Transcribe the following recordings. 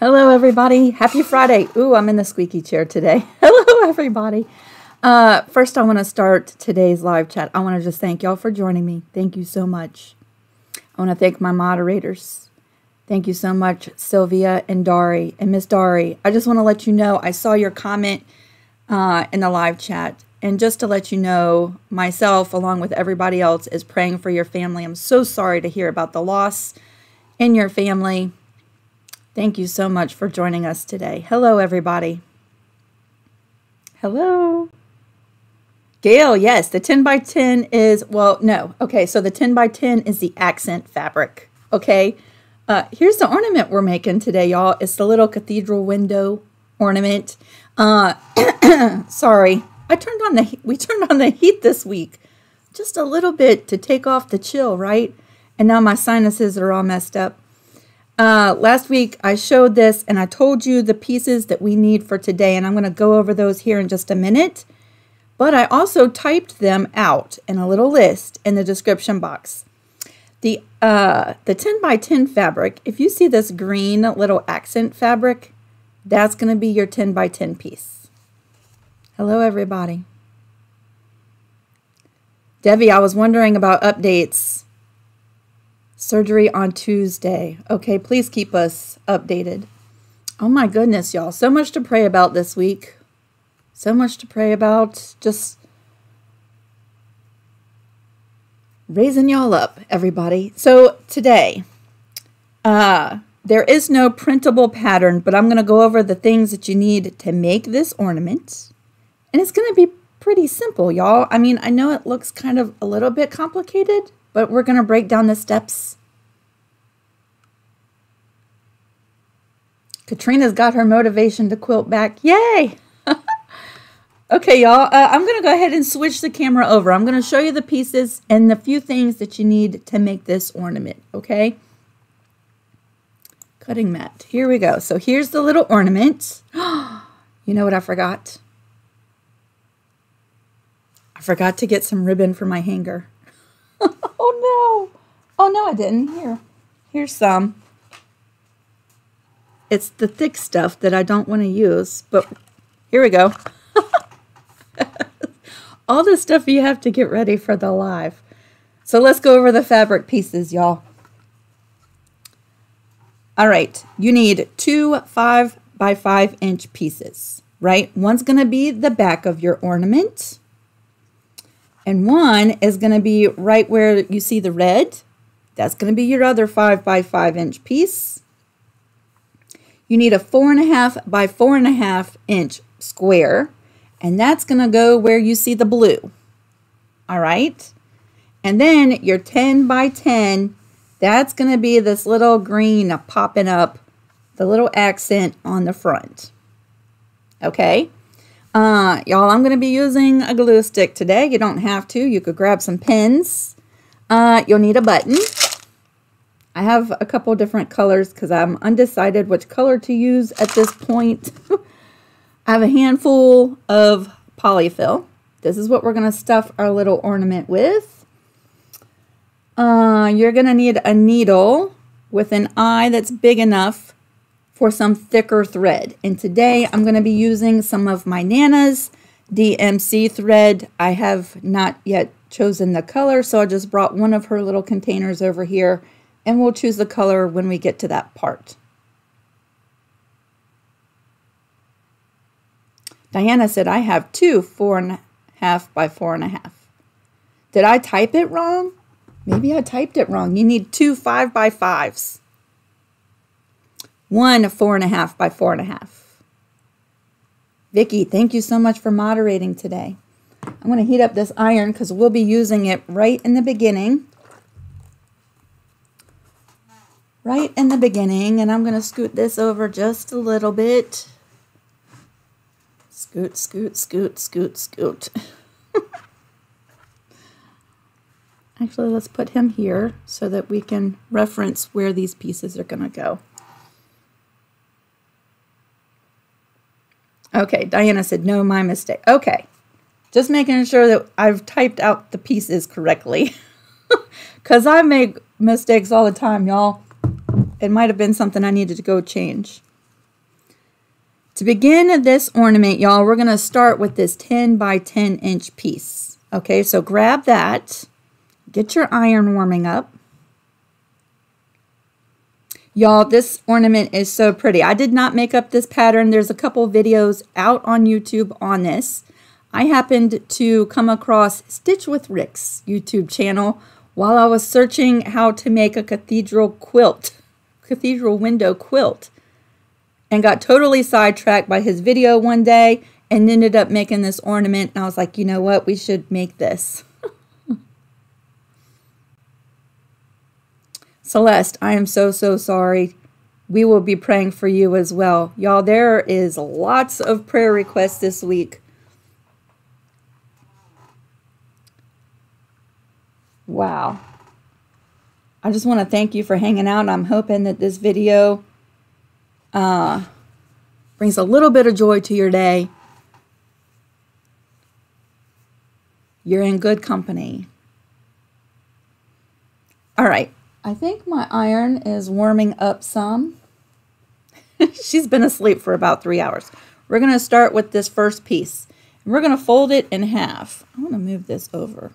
Hello, everybody. Happy Friday. Ooh, I'm in the squeaky chair today. Hello, everybody. Uh, first, I want to start today's live chat. I want to just thank y'all for joining me. Thank you so much. I want to thank my moderators. Thank you so much, Sylvia and Dari and Miss Dari. I just want to let you know I saw your comment uh, in the live chat. And just to let you know, myself, along with everybody else, is praying for your family. I'm so sorry to hear about the loss in your family. Thank you so much for joining us today. Hello, everybody. Hello. Gail, yes, the 10 by 10 is, well, no. Okay, so the 10 by 10 is the accent fabric. Okay, uh, here's the ornament we're making today, y'all. It's the little cathedral window ornament. Uh, sorry, I turned on the we turned on the heat this week, just a little bit to take off the chill, right? And now my sinuses are all messed up. Uh, last week I showed this and I told you the pieces that we need for today, and I'm going to go over those here in just a minute. But I also typed them out in a little list in the description box. The uh, the 10 by 10 fabric, if you see this green little accent fabric, that's going to be your 10 by 10 piece. Hello, everybody. Debbie, I was wondering about updates. Surgery on Tuesday. Okay, please keep us updated. Oh my goodness, y'all. So much to pray about this week. So much to pray about. Just raising y'all up, everybody. So today, uh, there is no printable pattern, but I'm going to go over the things that you need to make this ornament. And it's going to be pretty simple, y'all. I mean, I know it looks kind of a little bit complicated, but we're going to break down the steps. Katrina's got her motivation to quilt back. Yay! okay, y'all. Uh, I'm going to go ahead and switch the camera over. I'm going to show you the pieces and the few things that you need to make this ornament, okay? Cutting mat. Here we go. So here's the little ornament. you know what I forgot? I forgot to get some ribbon for my hanger. oh no. Oh no, I didn't. Here. Here's some. It's the thick stuff that I don't want to use, but here we go. All the stuff you have to get ready for the live. So let's go over the fabric pieces, y'all. All right, you need two five by five inch pieces, right? One's gonna be the back of your ornament. And one is going to be right where you see the red. That's going to be your other 5 by 5 inch piece. You need a 4.5 by 4.5 inch square. And that's going to go where you see the blue. All right. And then your 10 by 10, that's going to be this little green popping up, the little accent on the front. Okay. Uh, y'all, I'm going to be using a glue stick today. You don't have to. You could grab some pins. Uh, you'll need a button. I have a couple different colors because I'm undecided which color to use at this point. I have a handful of polyfill. This is what we're going to stuff our little ornament with. Uh, you're going to need a needle with an eye that's big enough for some thicker thread. And today I'm going to be using some of my Nana's DMC thread. I have not yet chosen the color, so I just brought one of her little containers over here, and we'll choose the color when we get to that part. Diana said, I have two four and a half by four and a half. Did I type it wrong? Maybe I typed it wrong. You need two five by fives one four and a half by four and a half. Vicki, thank you so much for moderating today. I'm going to heat up this iron because we'll be using it right in the beginning. Right in the beginning, and I'm going to scoot this over just a little bit. Scoot, scoot, scoot, scoot, scoot. Actually, let's put him here so that we can reference where these pieces are going to go. Okay, Diana said, no, my mistake. Okay, just making sure that I've typed out the pieces correctly. Because I make mistakes all the time, y'all. It might have been something I needed to go change. To begin this ornament, y'all, we're going to start with this 10 by 10 inch piece. Okay, so grab that. Get your iron warming up. Y'all, this ornament is so pretty. I did not make up this pattern. There's a couple videos out on YouTube on this. I happened to come across Stitch with Rick's YouTube channel while I was searching how to make a cathedral quilt, cathedral window quilt, and got totally sidetracked by his video one day and ended up making this ornament. And I was like, you know what? We should make this. Celeste, I am so, so sorry. We will be praying for you as well. Y'all, there is lots of prayer requests this week. Wow. I just want to thank you for hanging out. I'm hoping that this video uh, brings a little bit of joy to your day. You're in good company. All right. I think my iron is warming up some. She's been asleep for about three hours. We're going to start with this first piece. And we're going to fold it in half. I'm going to move this over.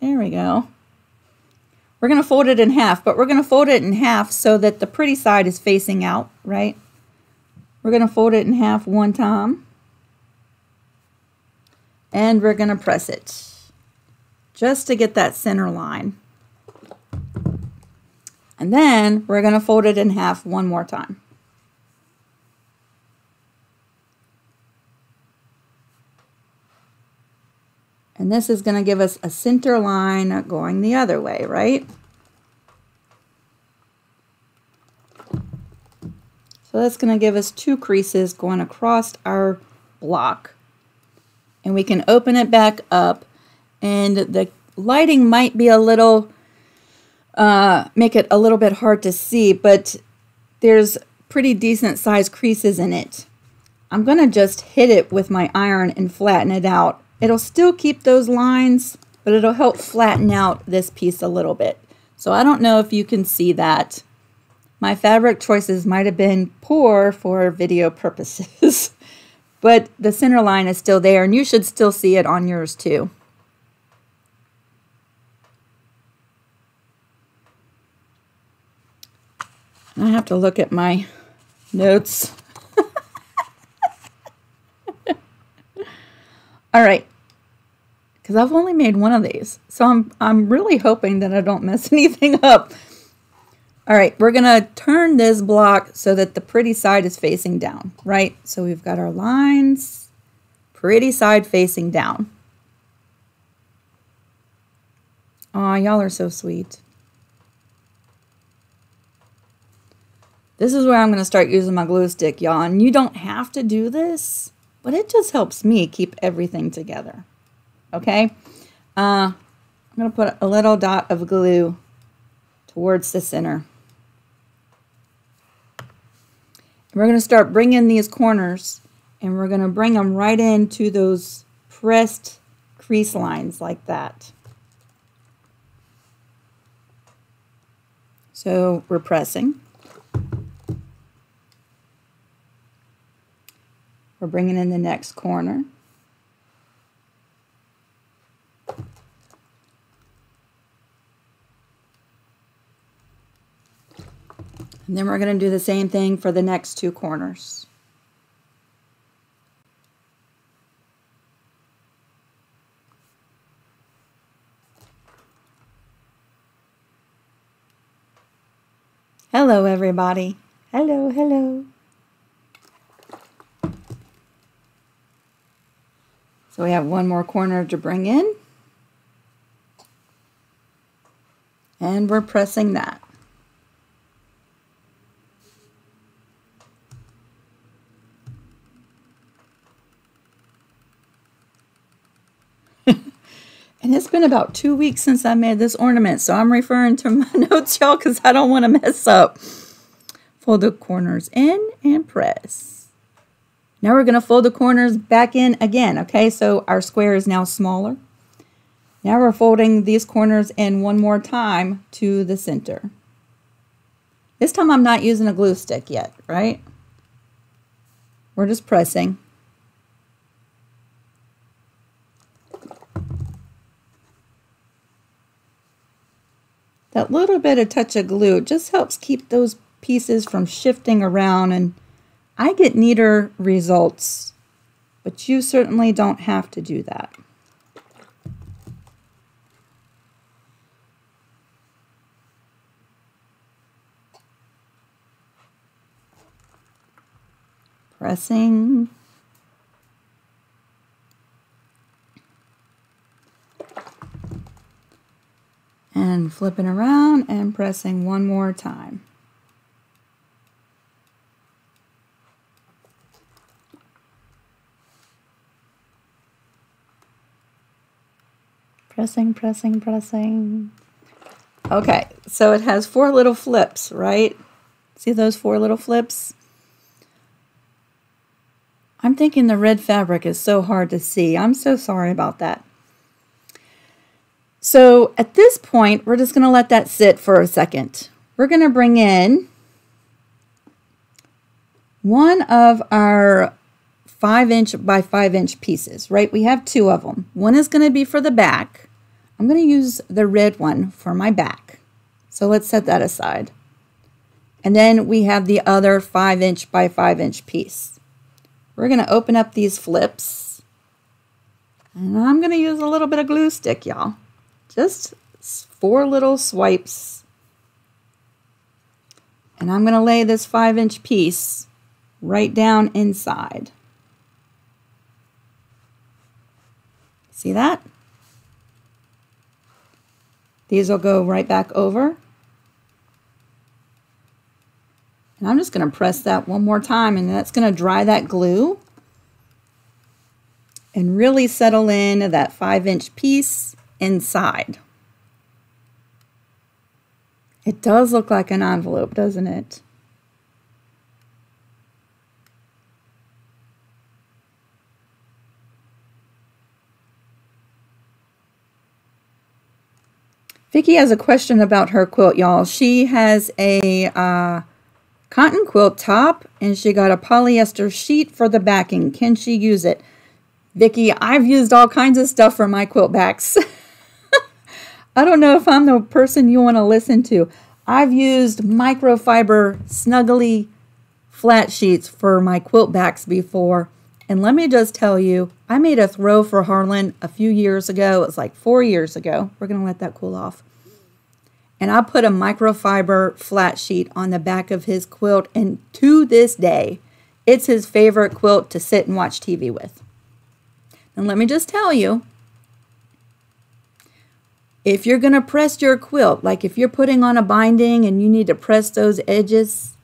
There we go. We're going to fold it in half, but we're going to fold it in half so that the pretty side is facing out, right? We're going to fold it in half one time. And we're going to press it just to get that center line. And then we're going to fold it in half one more time. And this is going to give us a center line going the other way, right? So that's going to give us two creases going across our block. And we can open it back up and the lighting might be a little uh, make it a little bit hard to see, but there's pretty decent sized creases in it. I'm going to just hit it with my iron and flatten it out. It'll still keep those lines, but it'll help flatten out this piece a little bit. So I don't know if you can see that. My fabric choices might have been poor for video purposes, but the center line is still there and you should still see it on yours too. I have to look at my notes. All right. Because I've only made one of these. So I'm, I'm really hoping that I don't mess anything up. All right, we're going to turn this block so that the pretty side is facing down, right? So we've got our lines, pretty side facing down. Aw, y'all are so sweet. This is where I'm going to start using my glue stick, y'all. And you don't have to do this, but it just helps me keep everything together. Okay? Uh, I'm going to put a little dot of glue towards the center. And We're going to start bringing these corners and we're going to bring them right into those pressed crease lines like that. So we're pressing. We're bringing in the next corner. And then we're going to do the same thing for the next two corners. Hello, everybody. Hello, hello. So we have one more corner to bring in. And we're pressing that. and it's been about two weeks since I made this ornament, so I'm referring to my notes, y'all, because I don't want to mess up. Fold the corners in and press. Now we're going to fold the corners back in again, okay? So our square is now smaller. Now we're folding these corners in one more time to the center. This time I'm not using a glue stick yet, right? We're just pressing. That little bit of touch of glue just helps keep those pieces from shifting around and I get neater results, but you certainly don't have to do that. Pressing. And flipping around and pressing one more time. Pressing, pressing, pressing. Okay, so it has four little flips, right? See those four little flips? I'm thinking the red fabric is so hard to see. I'm so sorry about that. So at this point, we're just going to let that sit for a second. We're going to bring in one of our five inch by five inch pieces, right? We have two of them. One is going to be for the back. I'm going to use the red one for my back. So let's set that aside. And then we have the other five inch by five inch piece. We're going to open up these flips. And I'm going to use a little bit of glue stick, y'all. Just four little swipes. And I'm going to lay this five inch piece right down inside. See that? These will go right back over. And I'm just going to press that one more time and that's going to dry that glue and really settle in that five inch piece inside. It does look like an envelope, doesn't it? Vicki has a question about her quilt, y'all. She has a uh, cotton quilt top, and she got a polyester sheet for the backing. Can she use it? Vicki, I've used all kinds of stuff for my quilt backs. I don't know if I'm the person you want to listen to. I've used microfiber snuggly flat sheets for my quilt backs before. And let me just tell you, I made a throw for Harlan a few years ago. It was like four years ago. We're going to let that cool off. And I put a microfiber flat sheet on the back of his quilt. And to this day, it's his favorite quilt to sit and watch TV with. And let me just tell you, if you're going to press your quilt, like if you're putting on a binding and you need to press those edges,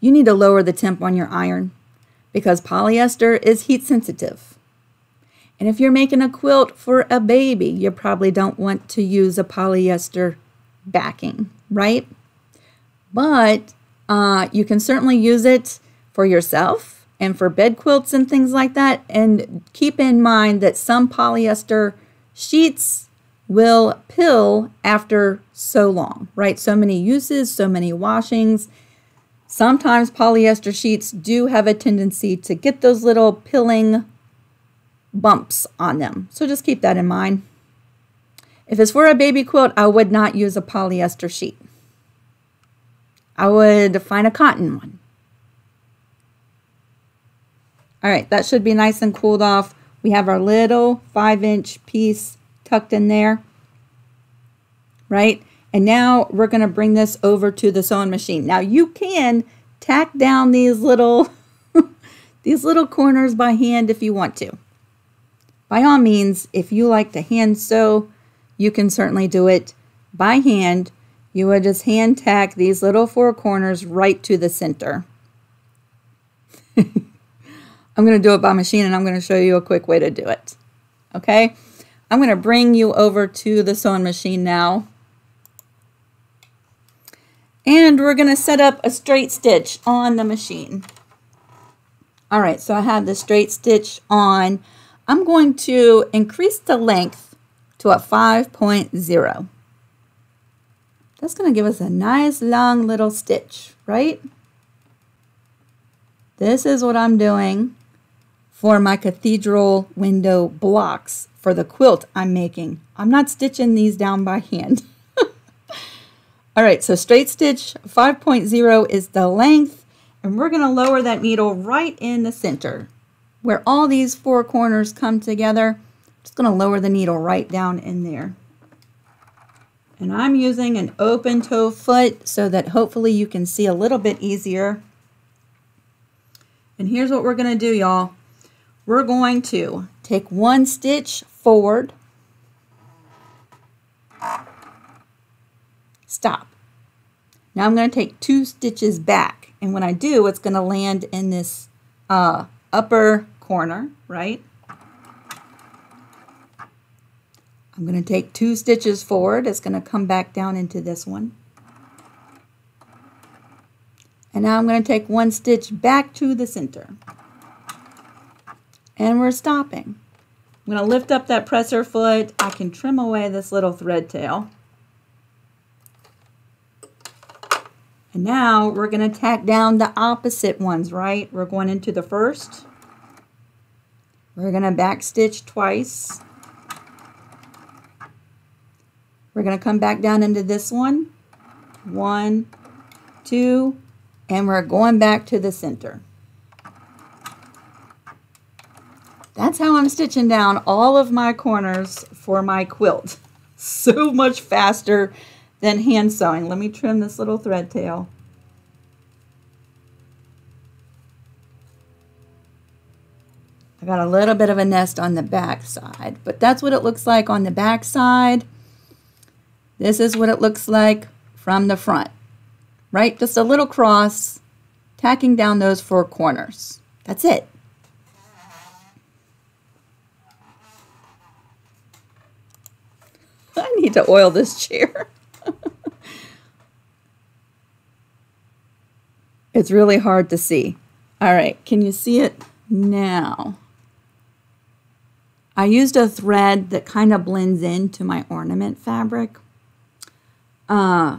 you need to lower the temp on your iron because polyester is heat sensitive. And if you're making a quilt for a baby, you probably don't want to use a polyester backing, right? But uh, you can certainly use it for yourself and for bed quilts and things like that. And keep in mind that some polyester sheets will pill after so long, right? So many uses, so many washings. Sometimes polyester sheets do have a tendency to get those little pilling bumps on them. So just keep that in mind. If it's for a baby quilt, I would not use a polyester sheet. I would find a cotton one. All right, that should be nice and cooled off. We have our little five inch piece tucked in there, right? And now we're gonna bring this over to the sewing machine. Now you can tack down these little, these little corners by hand if you want to. By all means, if you like to hand sew, you can certainly do it by hand. You would just hand tack these little four corners right to the center. I'm going to do it by machine and I'm going to show you a quick way to do it. Okay, I'm going to bring you over to the sewing machine now. And we're going to set up a straight stitch on the machine. All right, so I have the straight stitch on. I'm going to increase the length to a 5.0. That's going to give us a nice long little stitch, right? This is what I'm doing for my cathedral window blocks for the quilt I'm making. I'm not stitching these down by hand. All right, so straight stitch 5.0 is the length, and we're gonna lower that needle right in the center. Where all these four corners come together, just gonna lower the needle right down in there. And I'm using an open toe foot so that hopefully you can see a little bit easier. And here's what we're gonna do, y'all. We're going to take one stitch forward, stop. Now I'm going to take two stitches back. And when I do, it's going to land in this uh, upper corner, right? I'm going to take two stitches forward. It's going to come back down into this one. And now I'm going to take one stitch back to the center. And we're stopping. I'm going to lift up that presser foot. I can trim away this little thread tail. And now we're going to tack down the opposite ones, right? We're going into the first. We're going to back stitch twice. We're going to come back down into this one. One, two, and we're going back to the center. That's how I'm stitching down all of my corners for my quilt. So much faster than hand sewing. Let me trim this little thread tail. I got a little bit of a nest on the back side, but that's what it looks like on the back side. This is what it looks like from the front, right? Just a little cross, tacking down those four corners. That's it. I need to oil this chair. it's really hard to see. All right, can you see it now? I used a thread that kind of blends into my ornament fabric. Uh,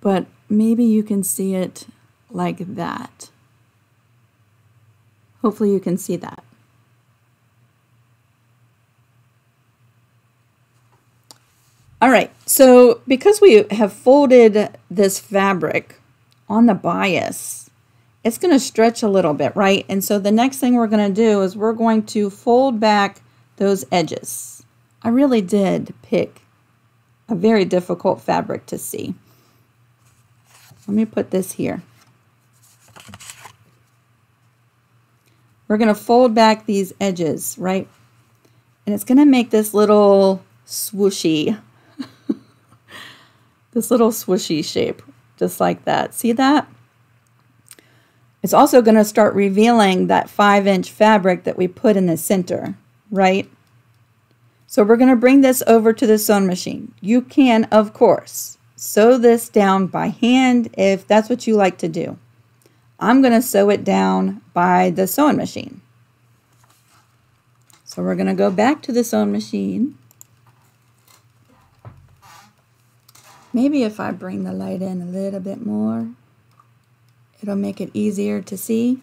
but maybe you can see it like that. Hopefully you can see that. All right, so because we have folded this fabric on the bias, it's going to stretch a little bit, right? And so the next thing we're going to do is we're going to fold back those edges. I really did pick a very difficult fabric to see. Let me put this here. We're going to fold back these edges, right? And it's going to make this little swooshy this little swooshy shape, just like that. See that? It's also going to start revealing that 5 inch fabric that we put in the center, right? So we're going to bring this over to the sewing machine. You can, of course, sew this down by hand if that's what you like to do. I'm going to sew it down by the sewing machine. So we're going to go back to the sewing machine. Maybe if I bring the light in a little bit more, it'll make it easier to see.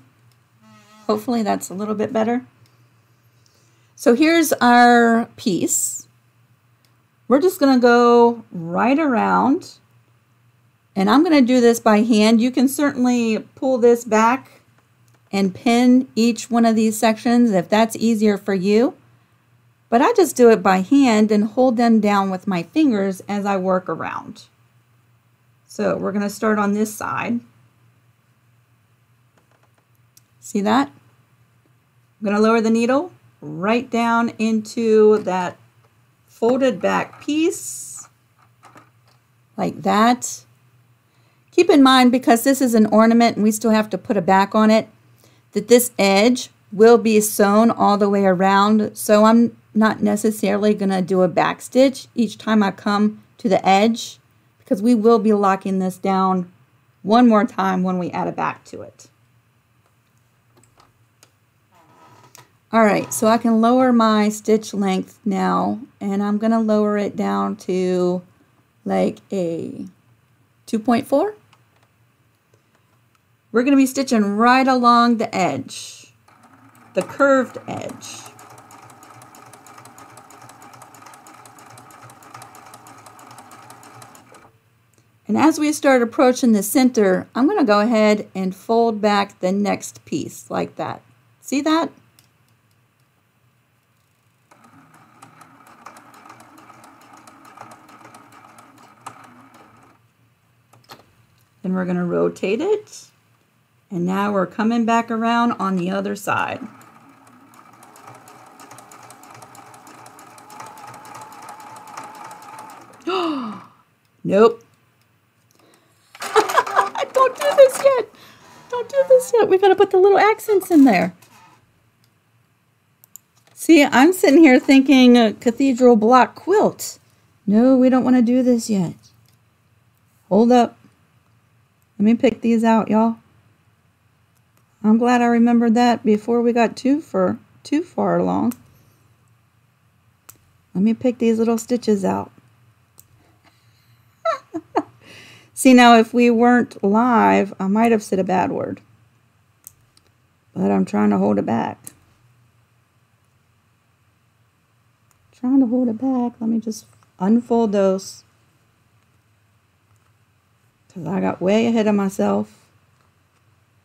Hopefully that's a little bit better. So here's our piece. We're just going to go right around and I'm going to do this by hand. You can certainly pull this back and pin each one of these sections if that's easier for you. But I just do it by hand and hold them down with my fingers as I work around. So we're going to start on this side. See that? I'm going to lower the needle right down into that folded back piece like that. Keep in mind, because this is an ornament and we still have to put a back on it, that this edge will be sewn all the way around. So I'm not necessarily going to do a back stitch each time I come to the edge because we will be locking this down one more time when we add a back to it. All right, so I can lower my stitch length now, and I'm going to lower it down to like a 2.4. we're going to be stitching right along the edge, the curved edge. And as we start approaching the center, I'm going to go ahead and fold back the next piece like that. See that? Then we're going to rotate it. And now we're coming back around on the other side. nope. Don't do this yet. Don't this. We got to put the little accents in there. See, I'm sitting here thinking a cathedral block quilt. No, we don't want to do this yet. Hold up. Let me pick these out, y'all. I'm glad I remembered that before we got too far, too far along. Let me pick these little stitches out. See, now if we weren't live, I might have said a bad word. But I'm trying to hold it back. Trying to hold it back. Let me just unfold those. Because I got way ahead of myself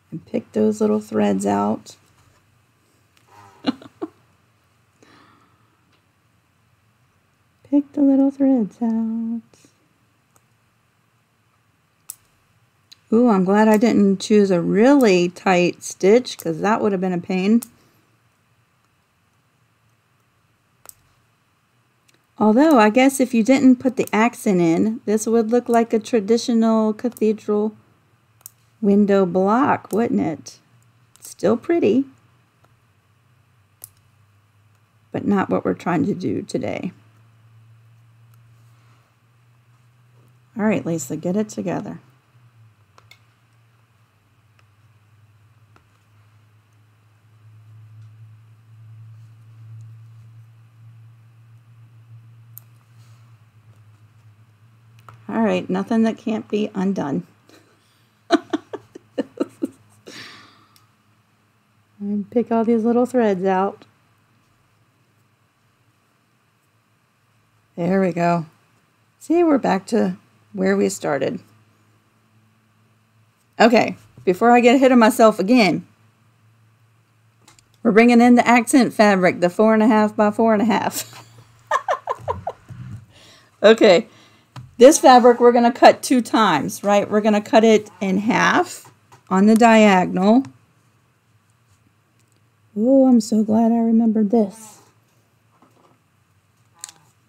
and picked those little threads out. Pick the little threads out. Ooh, I'm glad I didn't choose a really tight stitch because that would have been a pain. Although, I guess if you didn't put the accent in, this would look like a traditional cathedral window block, wouldn't it? Still pretty, but not what we're trying to do today. All right, Lisa, get it together. All right, nothing that can't be undone. and pick all these little threads out. There we go. See, we're back to where we started. Okay, before I get ahead of myself again, we're bringing in the accent fabric, the four and a half by four and a half. okay, this fabric we're going to cut two times, right? We're going to cut it in half on the diagonal. Oh, I'm so glad I remembered this.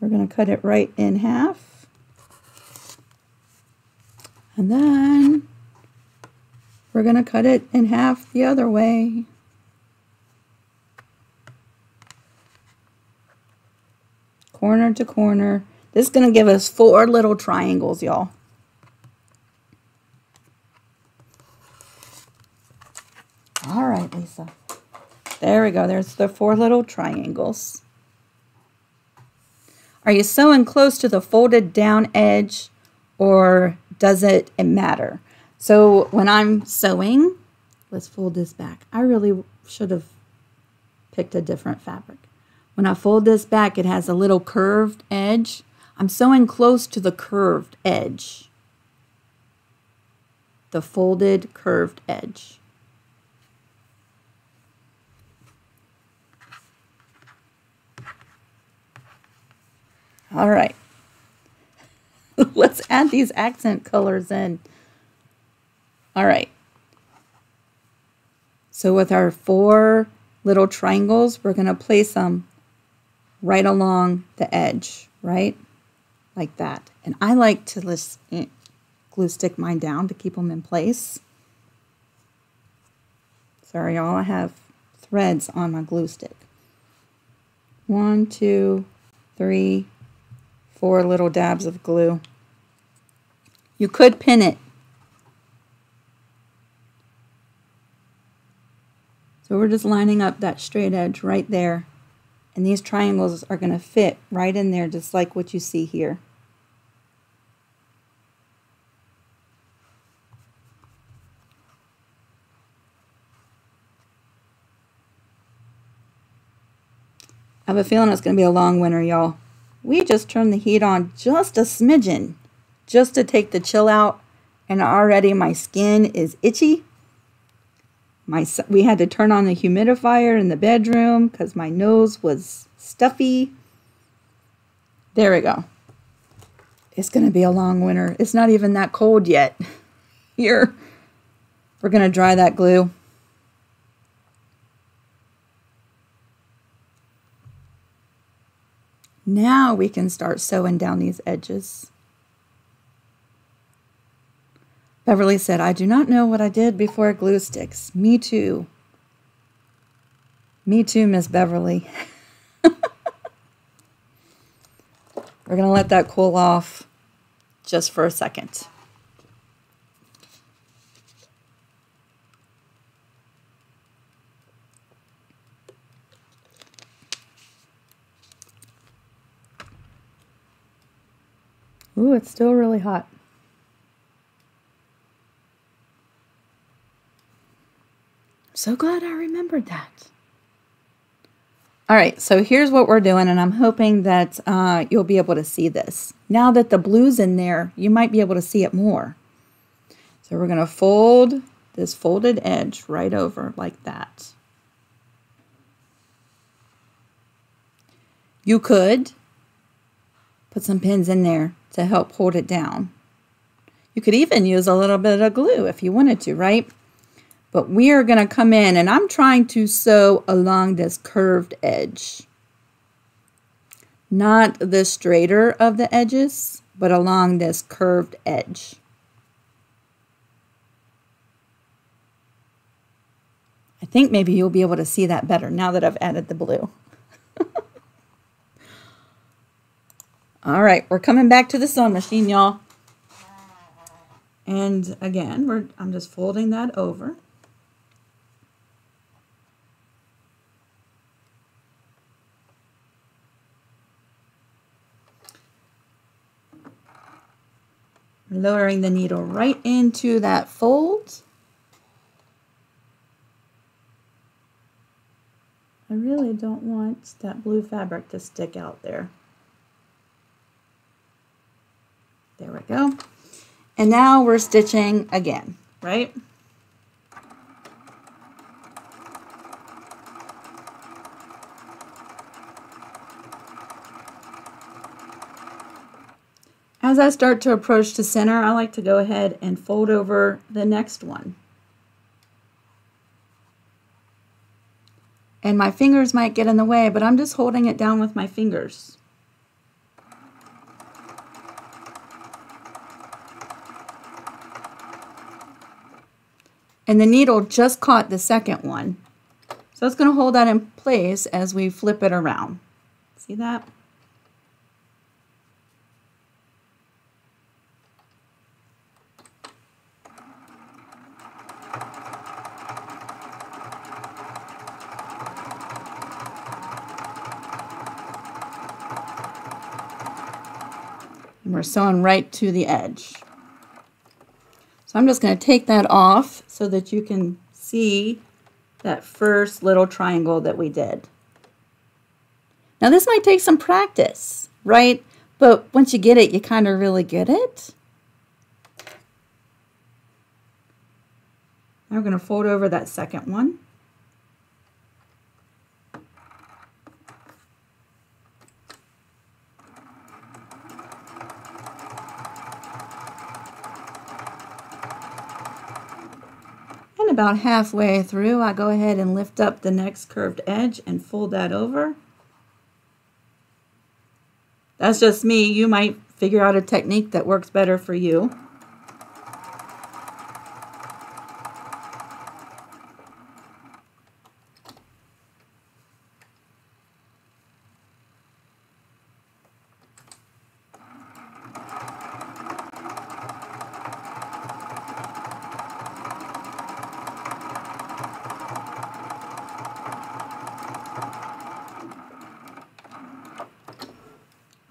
We're going to cut it right in half. And then we're going to cut it in half the other way. Corner to corner. This is going to give us four little triangles, y'all. All right, Lisa. There we go. There's the four little triangles. Are you sewing close to the folded down edge or does it matter? So when I'm sewing, let's fold this back. I really should have picked a different fabric. When I fold this back, it has a little curved edge. I'm sewing close to the curved edge, the folded curved edge. All right. Let's add these accent colors in. All right. So with our four little triangles, we're going to place them right along the edge, right? Like that. And I like to just eh, glue stick mine down to keep them in place. Sorry, y'all, I have threads on my glue stick. One, two, three, four little dabs of glue. You could pin it. So we're just lining up that straight edge right there. And these triangles are going to fit right in there just like what you see here. I have a feeling it's going to be a long winter, y'all. We just turned the heat on just a smidgen just to take the chill out, and already my skin is itchy my we had to turn on the humidifier in the bedroom cuz my nose was stuffy. There we go. It's going to be a long winter. It's not even that cold yet. Here. We're going to dry that glue. Now we can start sewing down these edges. Beverly said, I do not know what I did before glue sticks. Me too. Me too, Miss Beverly. We're going to let that cool off just for a second. Ooh, it's still really hot. So glad I remembered that. All right, so here's what we're doing, and I'm hoping that uh, you'll be able to see this. Now that the blue's in there, you might be able to see it more. So we're going to fold this folded edge right over like that. You could put some pins in there to help hold it down. You could even use a little bit of glue if you wanted to, right? But we are going to come in and I'm trying to sew along this curved edge. Not the straighter of the edges, but along this curved edge. I think maybe you'll be able to see that better now that I've added the blue. All right, we're coming back to the sewing machine, y'all. And again, we're I'm just folding that over. Lowering the needle right into that fold. I really don't want that blue fabric to stick out there. There we go. And now we're stitching again, right? As I start to approach to center, I like to go ahead and fold over the next one. And my fingers might get in the way, but I'm just holding it down with my fingers. And the needle just caught the second one. So it's going to hold that in place as we flip it around. See that? We're sewing right to the edge. So I'm just going to take that off so that you can see that first little triangle that we did. Now this might take some practice, right? But once you get it, you kind of really get it. Now we're going to fold over that second one. About halfway through, I go ahead and lift up the next curved edge and fold that over. That's just me. You might figure out a technique that works better for you.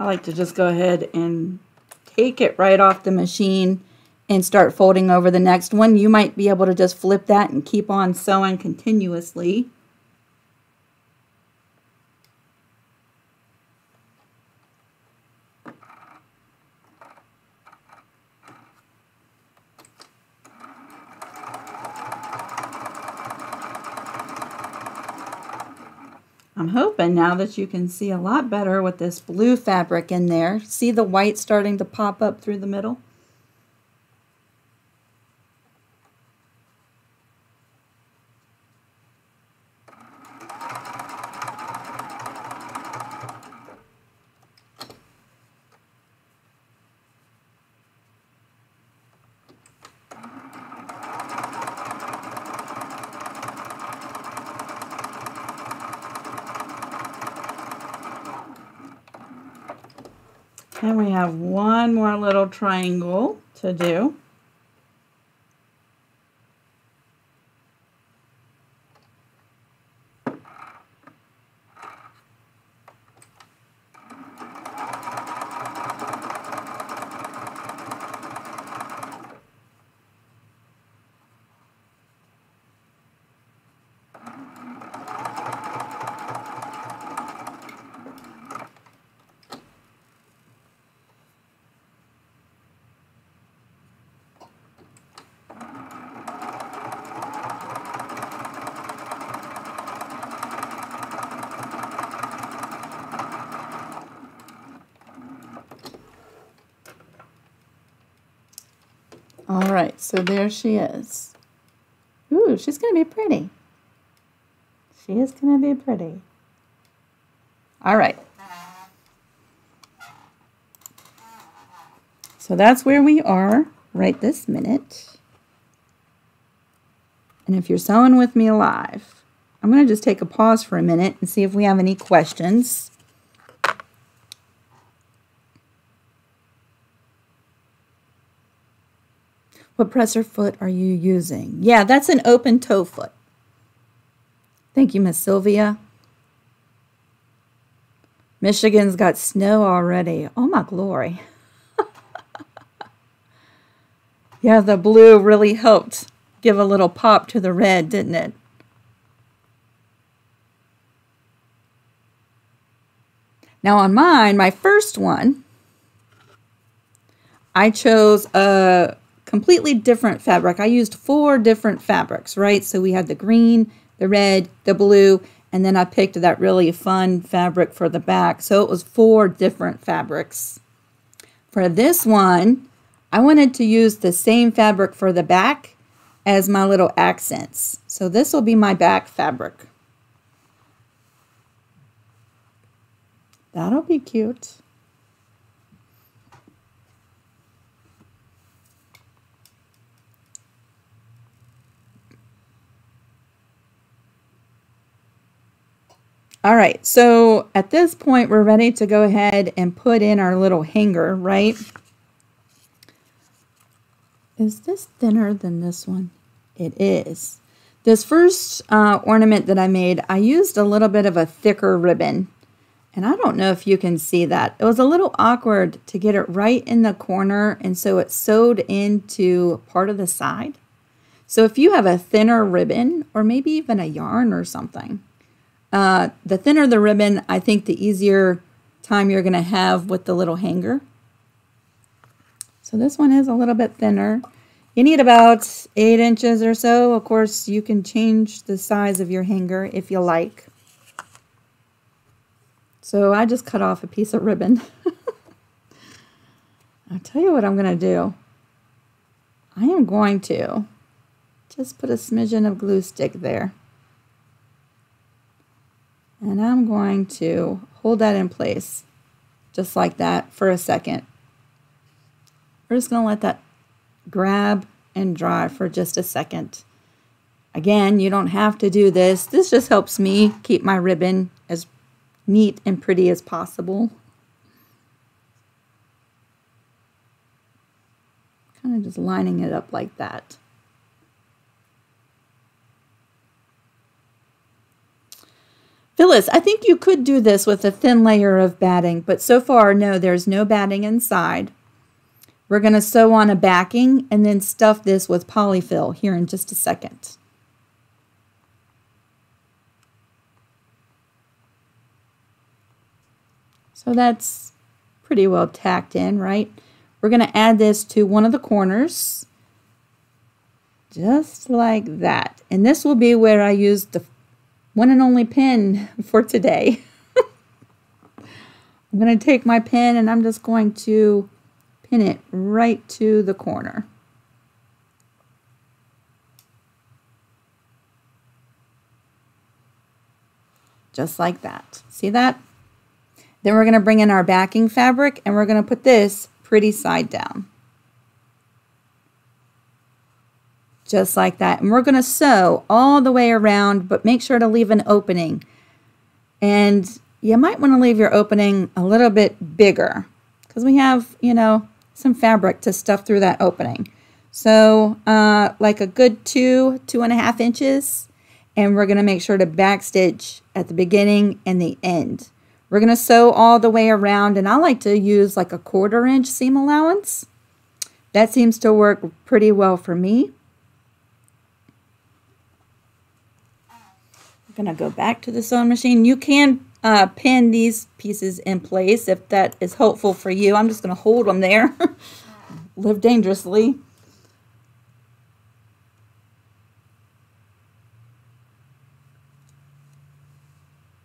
I like to just go ahead and take it right off the machine and start folding over the next one. You might be able to just flip that and keep on sewing continuously. I'm now that you can see a lot better with this blue fabric in there. See the white starting to pop up through the middle? And we have one more little triangle to do. All right, so there she is. Ooh, she's going to be pretty. She is going to be pretty. All right. So that's where we are right this minute. And if you're sewing with me live, I'm going to just take a pause for a minute and see if we have any questions. What presser foot are you using? Yeah, that's an open toe foot. Thank you, Miss Sylvia. Michigan's got snow already. Oh, my glory. yeah, the blue really helped give a little pop to the red, didn't it? Now on mine, my first one, I chose a completely different fabric. I used four different fabrics, right? So we had the green, the red, the blue, and then I picked that really fun fabric for the back. So it was four different fabrics. For this one, I wanted to use the same fabric for the back as my little accents. So this will be my back fabric. That'll be cute. All right, so at this point, we're ready to go ahead and put in our little hanger, right? Is this thinner than this one? It is. This first uh, ornament that I made, I used a little bit of a thicker ribbon. And I don't know if you can see that. It was a little awkward to get it right in the corner, and so it sewed into part of the side. So if you have a thinner ribbon, or maybe even a yarn or something, uh, the thinner the ribbon, I think the easier time you're going to have with the little hanger. So this one is a little bit thinner. You need about 8 inches or so. Of course, you can change the size of your hanger if you like. So I just cut off a piece of ribbon. I'll tell you what I'm going to do. I am going to just put a smidgen of glue stick there. And I'm going to hold that in place just like that for a second. We're just going to let that grab and dry for just a second. Again, you don't have to do this. This just helps me keep my ribbon as neat and pretty as possible. Kind of just lining it up like that. Phyllis, I think you could do this with a thin layer of batting, but so far, no, there's no batting inside. We're going to sew on a backing and then stuff this with polyfill here in just a second. So that's pretty well tacked in, right? We're going to add this to one of the corners, just like that. And this will be where I use the one and only pin for today. I'm going to take my pin and I'm just going to pin it right to the corner. Just like that. See that? Then we're going to bring in our backing fabric and we're going to put this pretty side down. Just like that. And we're going to sew all the way around, but make sure to leave an opening. And you might want to leave your opening a little bit bigger because we have, you know, some fabric to stuff through that opening. So uh, like a good two, two and a half inches. And we're going to make sure to backstitch at the beginning and the end. We're going to sew all the way around and I like to use like a quarter inch seam allowance. That seems to work pretty well for me. I'm going to go back to the sewing machine. You can uh, pin these pieces in place if that is helpful for you. I'm just going to hold them there. Live dangerously.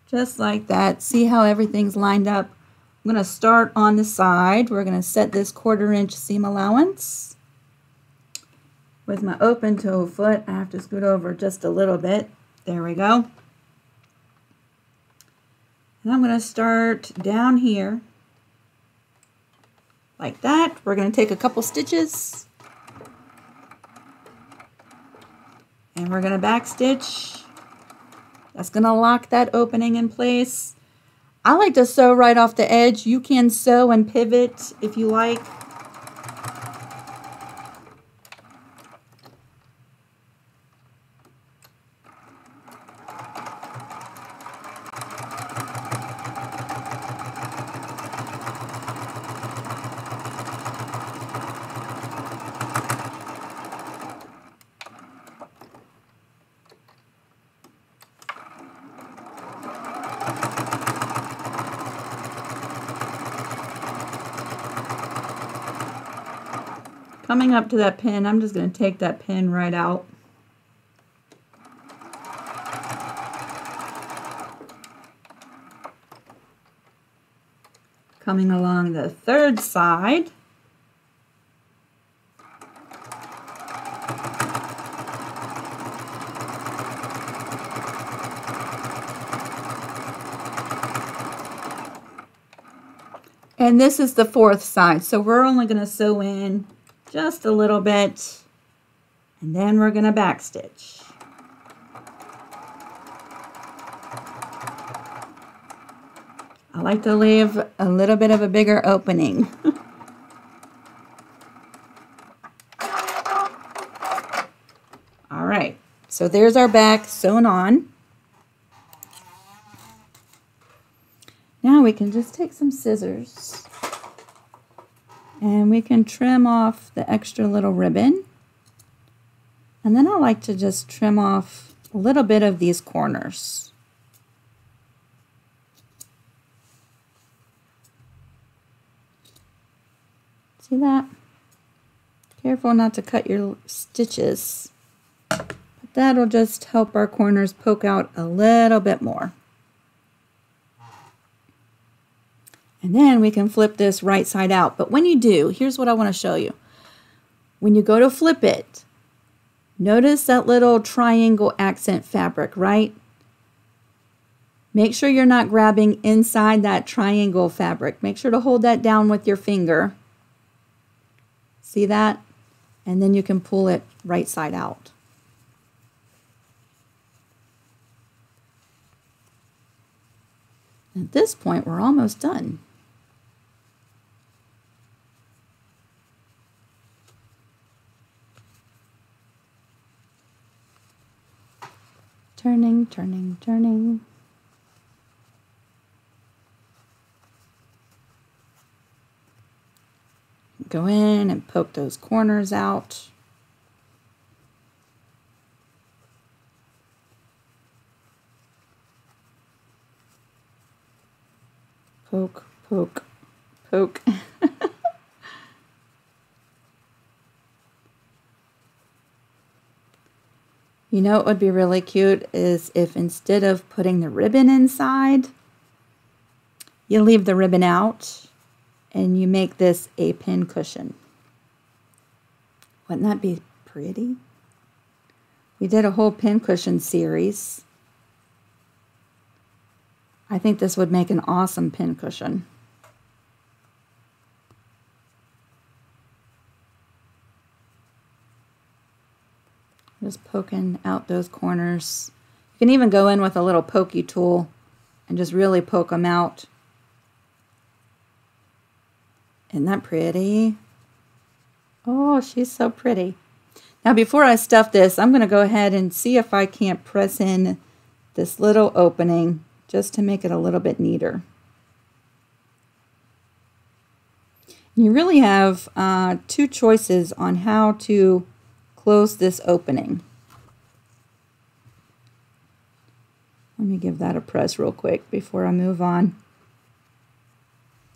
just like that. See how everything's lined up? I'm going to start on the side. We're going to set this quarter inch seam allowance. With my open toe foot, I have to scoot over just a little bit. There we go. And I'm going to start down here like that. We're going to take a couple stitches and we're going to back stitch that's going to lock that opening in place. I like to sew right off the edge. You can sew and pivot if you like. Coming up to that pin, I'm just going to take that pin right out. Coming along the third side, And this is the fourth side. So we're only going to sew in just a little bit, and then we're going to backstitch. I like to leave a little bit of a bigger opening. All right, so there's our back sewn on. Now we can just take some scissors and we can trim off the extra little ribbon. And then I like to just trim off a little bit of these corners. See that? Careful not to cut your stitches. But that'll just help our corners poke out a little bit more. And then we can flip this right side out. But when you do, here's what I want to show you. When you go to flip it, notice that little triangle accent fabric, right? Make sure you're not grabbing inside that triangle fabric. Make sure to hold that down with your finger. See that? And then you can pull it right side out. At this point, we're almost done. Turning, turning, turning. Go in and poke those corners out. Poke, poke, poke. You know what would be really cute is if instead of putting the ribbon inside, you leave the ribbon out and you make this a pin cushion. Wouldn't that be pretty? We did a whole pin cushion series. I think this would make an awesome pin cushion. Just poking out those corners. You can even go in with a little pokey tool and just really poke them out. Isn't that pretty? Oh, she's so pretty. Now before I stuff this, I'm going to go ahead and see if I can't press in this little opening just to make it a little bit neater. You really have uh, two choices on how to close this opening. Let me give that a press real quick before I move on.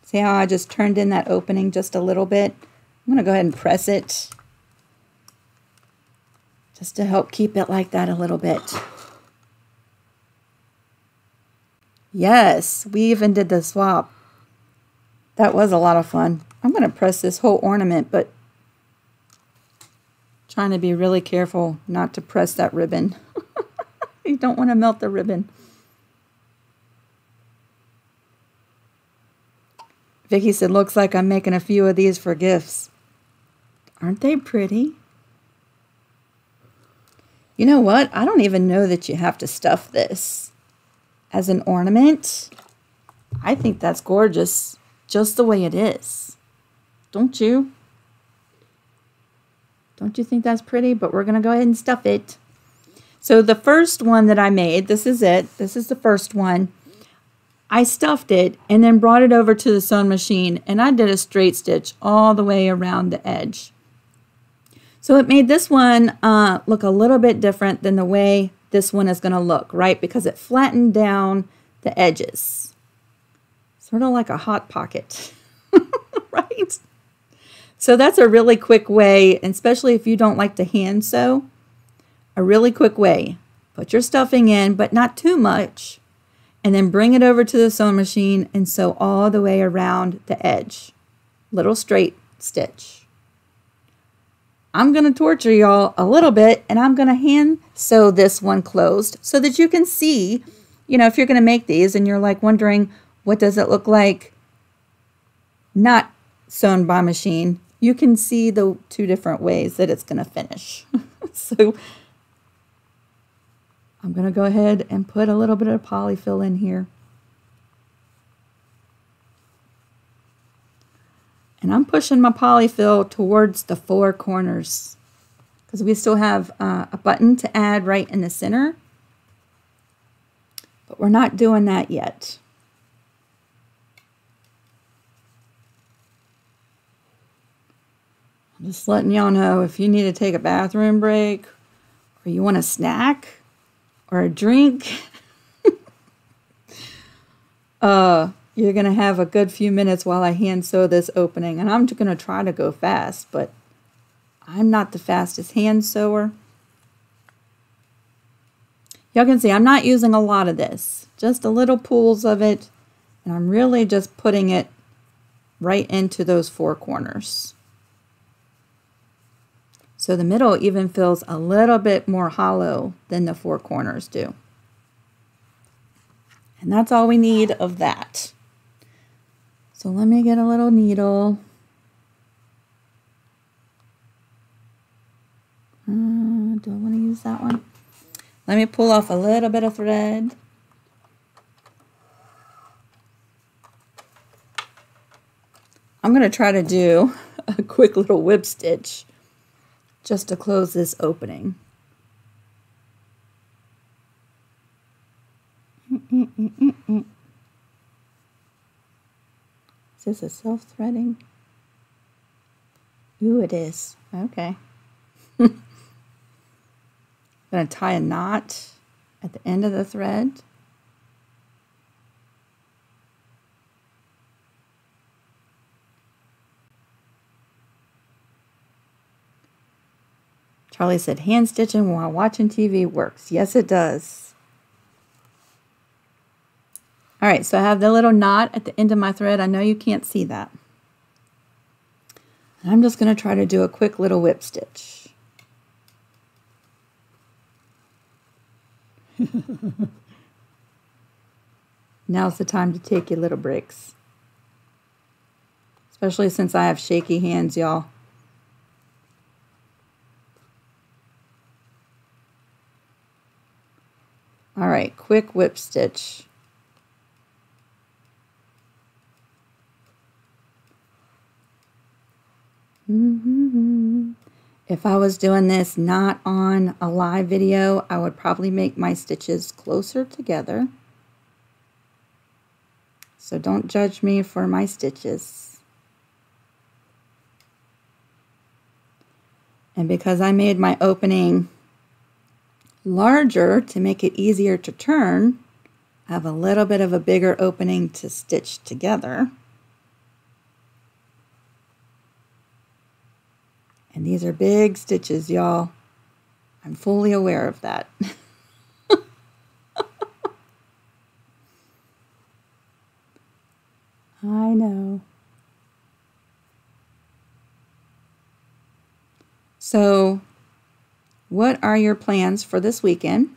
See how I just turned in that opening just a little bit? I'm going to go ahead and press it just to help keep it like that a little bit. Yes, we even did the swap. That was a lot of fun. I'm going to press this whole ornament, but trying to be really careful not to press that ribbon. you don't want to melt the ribbon. Vicky said, looks like I'm making a few of these for gifts. Aren't they pretty? You know what? I don't even know that you have to stuff this as an ornament. I think that's gorgeous just the way it is. Don't you? Don't you think that's pretty? But we're going to go ahead and stuff it. So the first one that I made, this is it. This is the first one. I stuffed it and then brought it over to the sewing machine and I did a straight stitch all the way around the edge. So it made this one uh, look a little bit different than the way this one is going to look, right? Because it flattened down the edges. Sort of like a hot pocket, right? So that's a really quick way, especially if you don't like to hand sew, a really quick way. Put your stuffing in, but not too much, and then bring it over to the sewing machine and sew all the way around the edge. Little straight stitch. I'm going to torture y'all a little bit and I'm going to hand sew this one closed so that you can see, you know, if you're going to make these and you're like wondering what does it look like not sewn by machine, you can see the two different ways that it's going to finish. so I'm going to go ahead and put a little bit of polyfill in here. And I'm pushing my polyfill towards the four corners because we still have uh, a button to add right in the center. But we're not doing that yet. Just letting y'all know if you need to take a bathroom break or you want a snack or a drink, uh, you're going to have a good few minutes while I hand sew this opening. And I'm going to try to go fast, but I'm not the fastest hand sewer. Y'all can see I'm not using a lot of this, just a little pools of it. And I'm really just putting it right into those four corners. So the middle even feels a little bit more hollow than the four corners do. And that's all we need of that. So let me get a little needle. Uh, do I want to use that one? Let me pull off a little bit of thread. I'm going to try to do a quick little whip stitch just to close this opening. Is this a self-threading? Ooh, it is. Okay. To tie a knot at the end of the thread. Charlie said, hand stitching while watching TV works. Yes, it does. All right, so I have the little knot at the end of my thread. I know you can't see that. I'm just going to try to do a quick little whip stitch. Now's the time to take your little breaks. Especially since I have shaky hands, y'all. All right, quick whip stitch. Mm-hmm. If I was doing this not on a live video, I would probably make my stitches closer together. So don't judge me for my stitches. And because I made my opening larger to make it easier to turn, I have a little bit of a bigger opening to stitch together. And these are big stitches, y'all. I'm fully aware of that. I know. So, what are your plans for this weekend?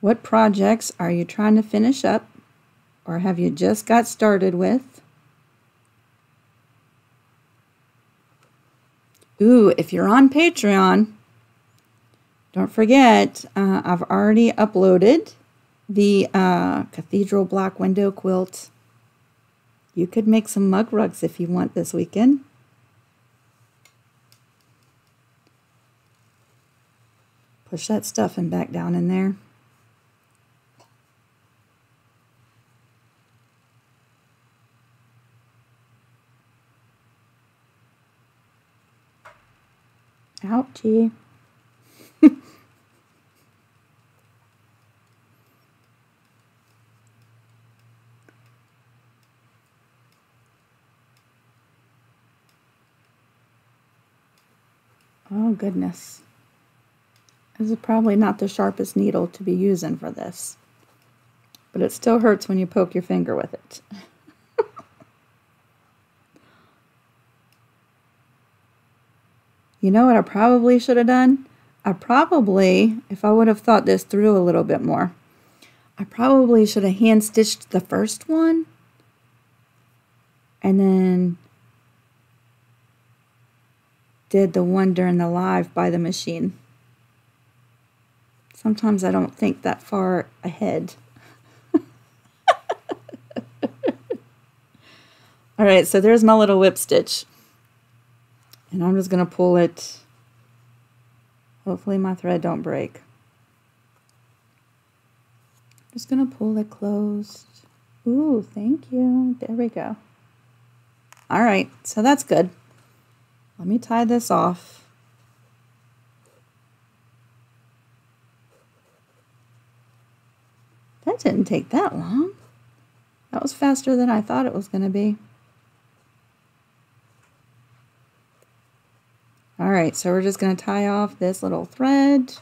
What projects are you trying to finish up or have you just got started with? Ooh, if you're on Patreon, don't forget, uh, I've already uploaded the uh, Cathedral block Window Quilt. You could make some mug rugs if you want this weekend. Push that stuffing back down in there. Ouchie. Oh goodness. This is probably not the sharpest needle to be using for this. But it still hurts when you poke your finger with it. You know what I probably should have done? I probably, if I would have thought this through a little bit more, I probably should have hand stitched the first one and then did the one during the live by the machine. Sometimes I don't think that far ahead. All right, so there's my little whip stitch. And I'm just going to pull it. Hopefully my thread don't break. Just going to pull it closed. Ooh, thank you. There we go. All right, so that's good. Let me tie this off. That didn't take that long. That was faster than I thought it was going to be. All right, so we're just going to tie off this little thread.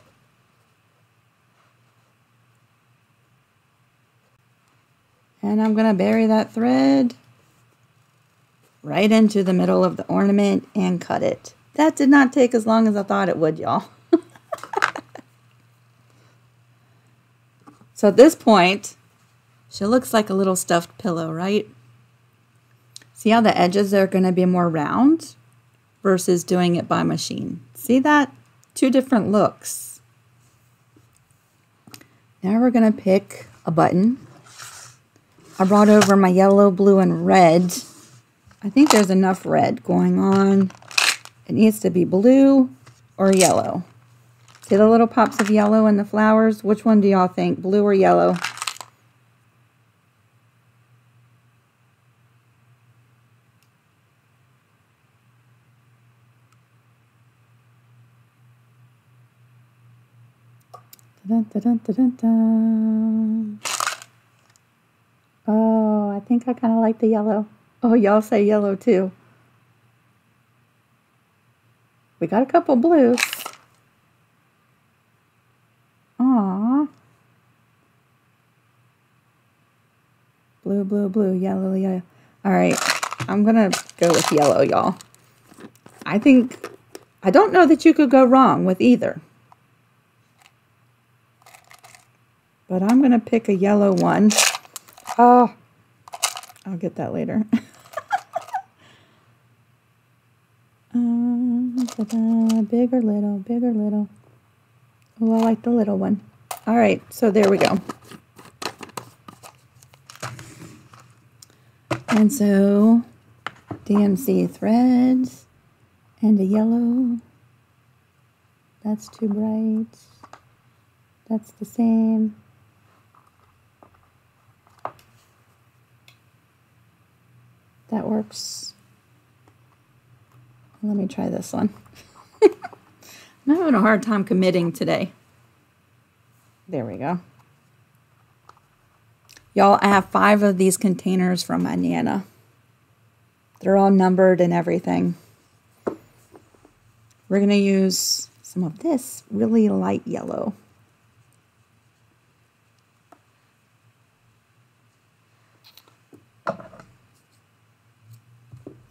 And I'm going to bury that thread right into the middle of the ornament and cut it. That did not take as long as I thought it would, y'all. so at this point, she looks like a little stuffed pillow, right? See how the edges are going to be more round? versus doing it by machine. See that? Two different looks. Now we're going to pick a button. I brought over my yellow, blue, and red. I think there's enough red going on. It needs to be blue or yellow. See the little pops of yellow in the flowers? Which one do y'all think, blue or yellow? Dun, dun, dun, oh, I think I kind of like the yellow. Oh, y'all say yellow too. We got a couple blues. Aww. Blue, blue, blue, yellow, yellow. All right, I'm gonna go with yellow, y'all. I think, I don't know that you could go wrong with either. But I'm gonna pick a yellow one. Oh, I'll get that later. uh, big or little, big or little. Oh, I like the little one. All right, so there we go. And so DMC threads and a yellow. That's too bright. That's the same. That works. Let me try this one. I'm having a hard time committing today. There we go. Y'all, I have five of these containers from my Nana. They're all numbered and everything. We're going to use some of this really light yellow.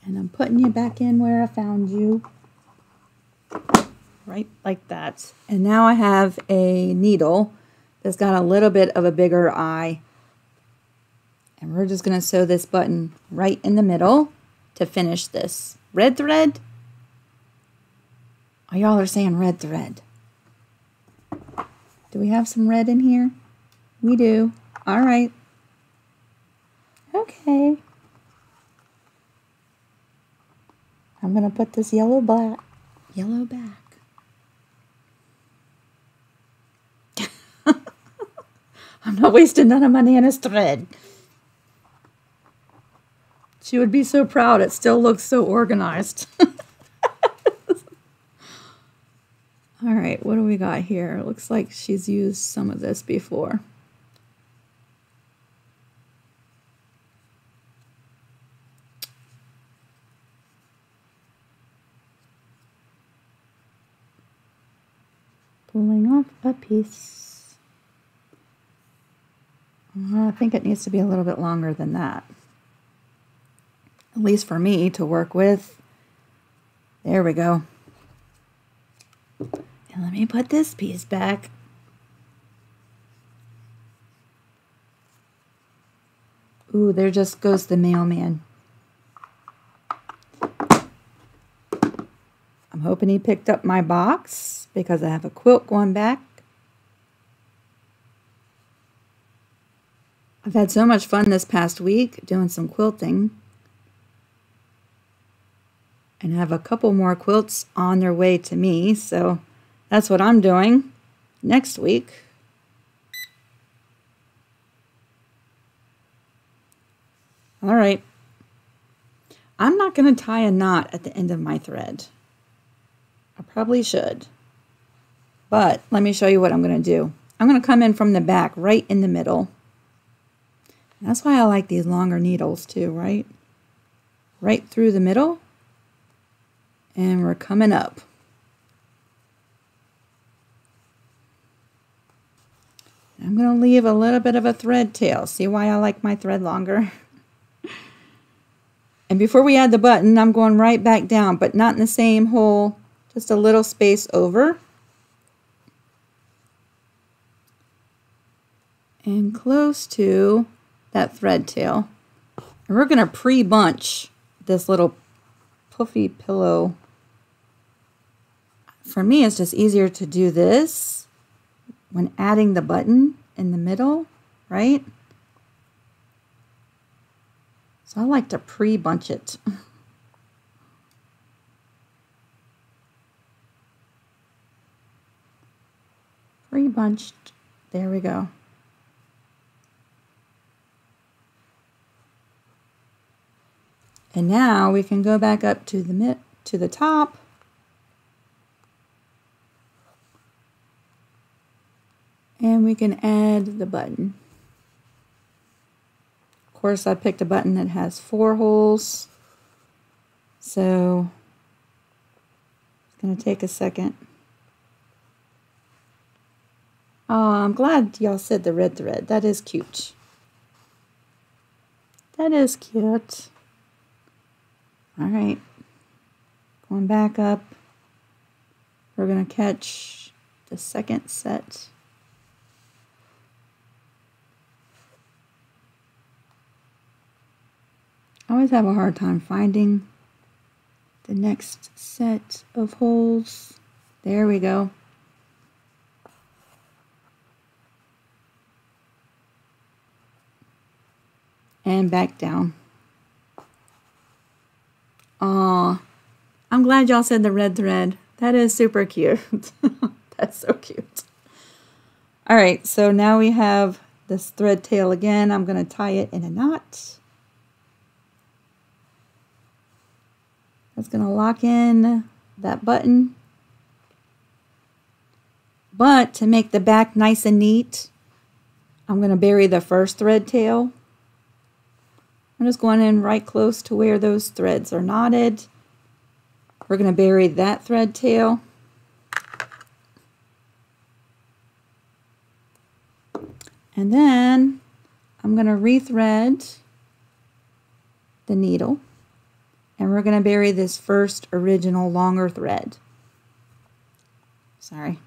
And I'm putting you back in where I found you right like that. And now I have a needle that's got a little bit of a bigger eye. And we're just going to sew this button right in the middle to finish this. Red thread? Oh, y'all are saying red thread. Do we have some red in here? We do. All right. Okay. I'm going to put this yellow black, yellow back. I'm not wasting none of my Nana's thread. She would be so proud. It still looks so organized. All right, what do we got here? Looks like she's used some of this before. Pulling off a piece. Uh, I think it needs to be a little bit longer than that. At least for me to work with. There we go. And let me put this piece back. Ooh, there just goes the mailman. I'm hoping he picked up my box because I have a quilt going back. I've had so much fun this past week doing some quilting. And have a couple more quilts on their way to me, so that's what I'm doing next week. All right. I'm not going to tie a knot at the end of my thread. I probably should. But let me show you what I'm going to do. I'm going to come in from the back right in the middle. That's why I like these longer needles too, right? Right through the middle. And we're coming up. I'm going to leave a little bit of a thread tail. See why I like my thread longer? and before we add the button, I'm going right back down, but not in the same hole, just a little space over. And close to that thread tail. And we're going to pre-bunch this little puffy pillow. For me, it's just easier to do this when adding the button in the middle, right? So I like to pre-bunch it. Pre-bunched. There we go. And now we can go back up to the mid to the top. And we can add the button. Of course, I picked a button that has four holes. So it's going to take a second. Oh, I'm glad y'all said the red thread. That is cute. That is cute. All right. Going back up. We're going to catch the second set. I always have a hard time finding the next set of holes. There we go. And back down. Aw, I'm glad y'all said the red thread. That is super cute. That's so cute. All right, so now we have this thread tail again. I'm going to tie it in a knot. That's going to lock in that button. But to make the back nice and neat, I'm going to bury the first thread tail. I'm just going in right close to where those threads are knotted. We're going to bury that thread tail. And then I'm going to rethread the needle. And we're going to bury this first original longer thread. Sorry.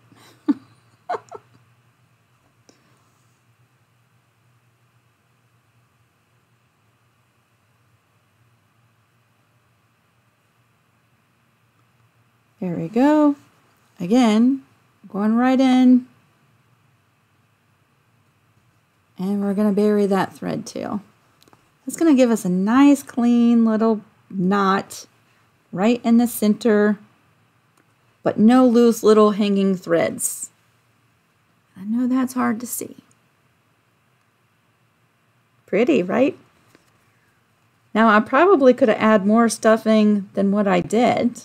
There we go. Again, going right in. And we're going to bury that thread tail. It's going to give us a nice clean little knot right in the center, but no loose little hanging threads. I know that's hard to see. Pretty, right? Now, I probably could have added more stuffing than what I did.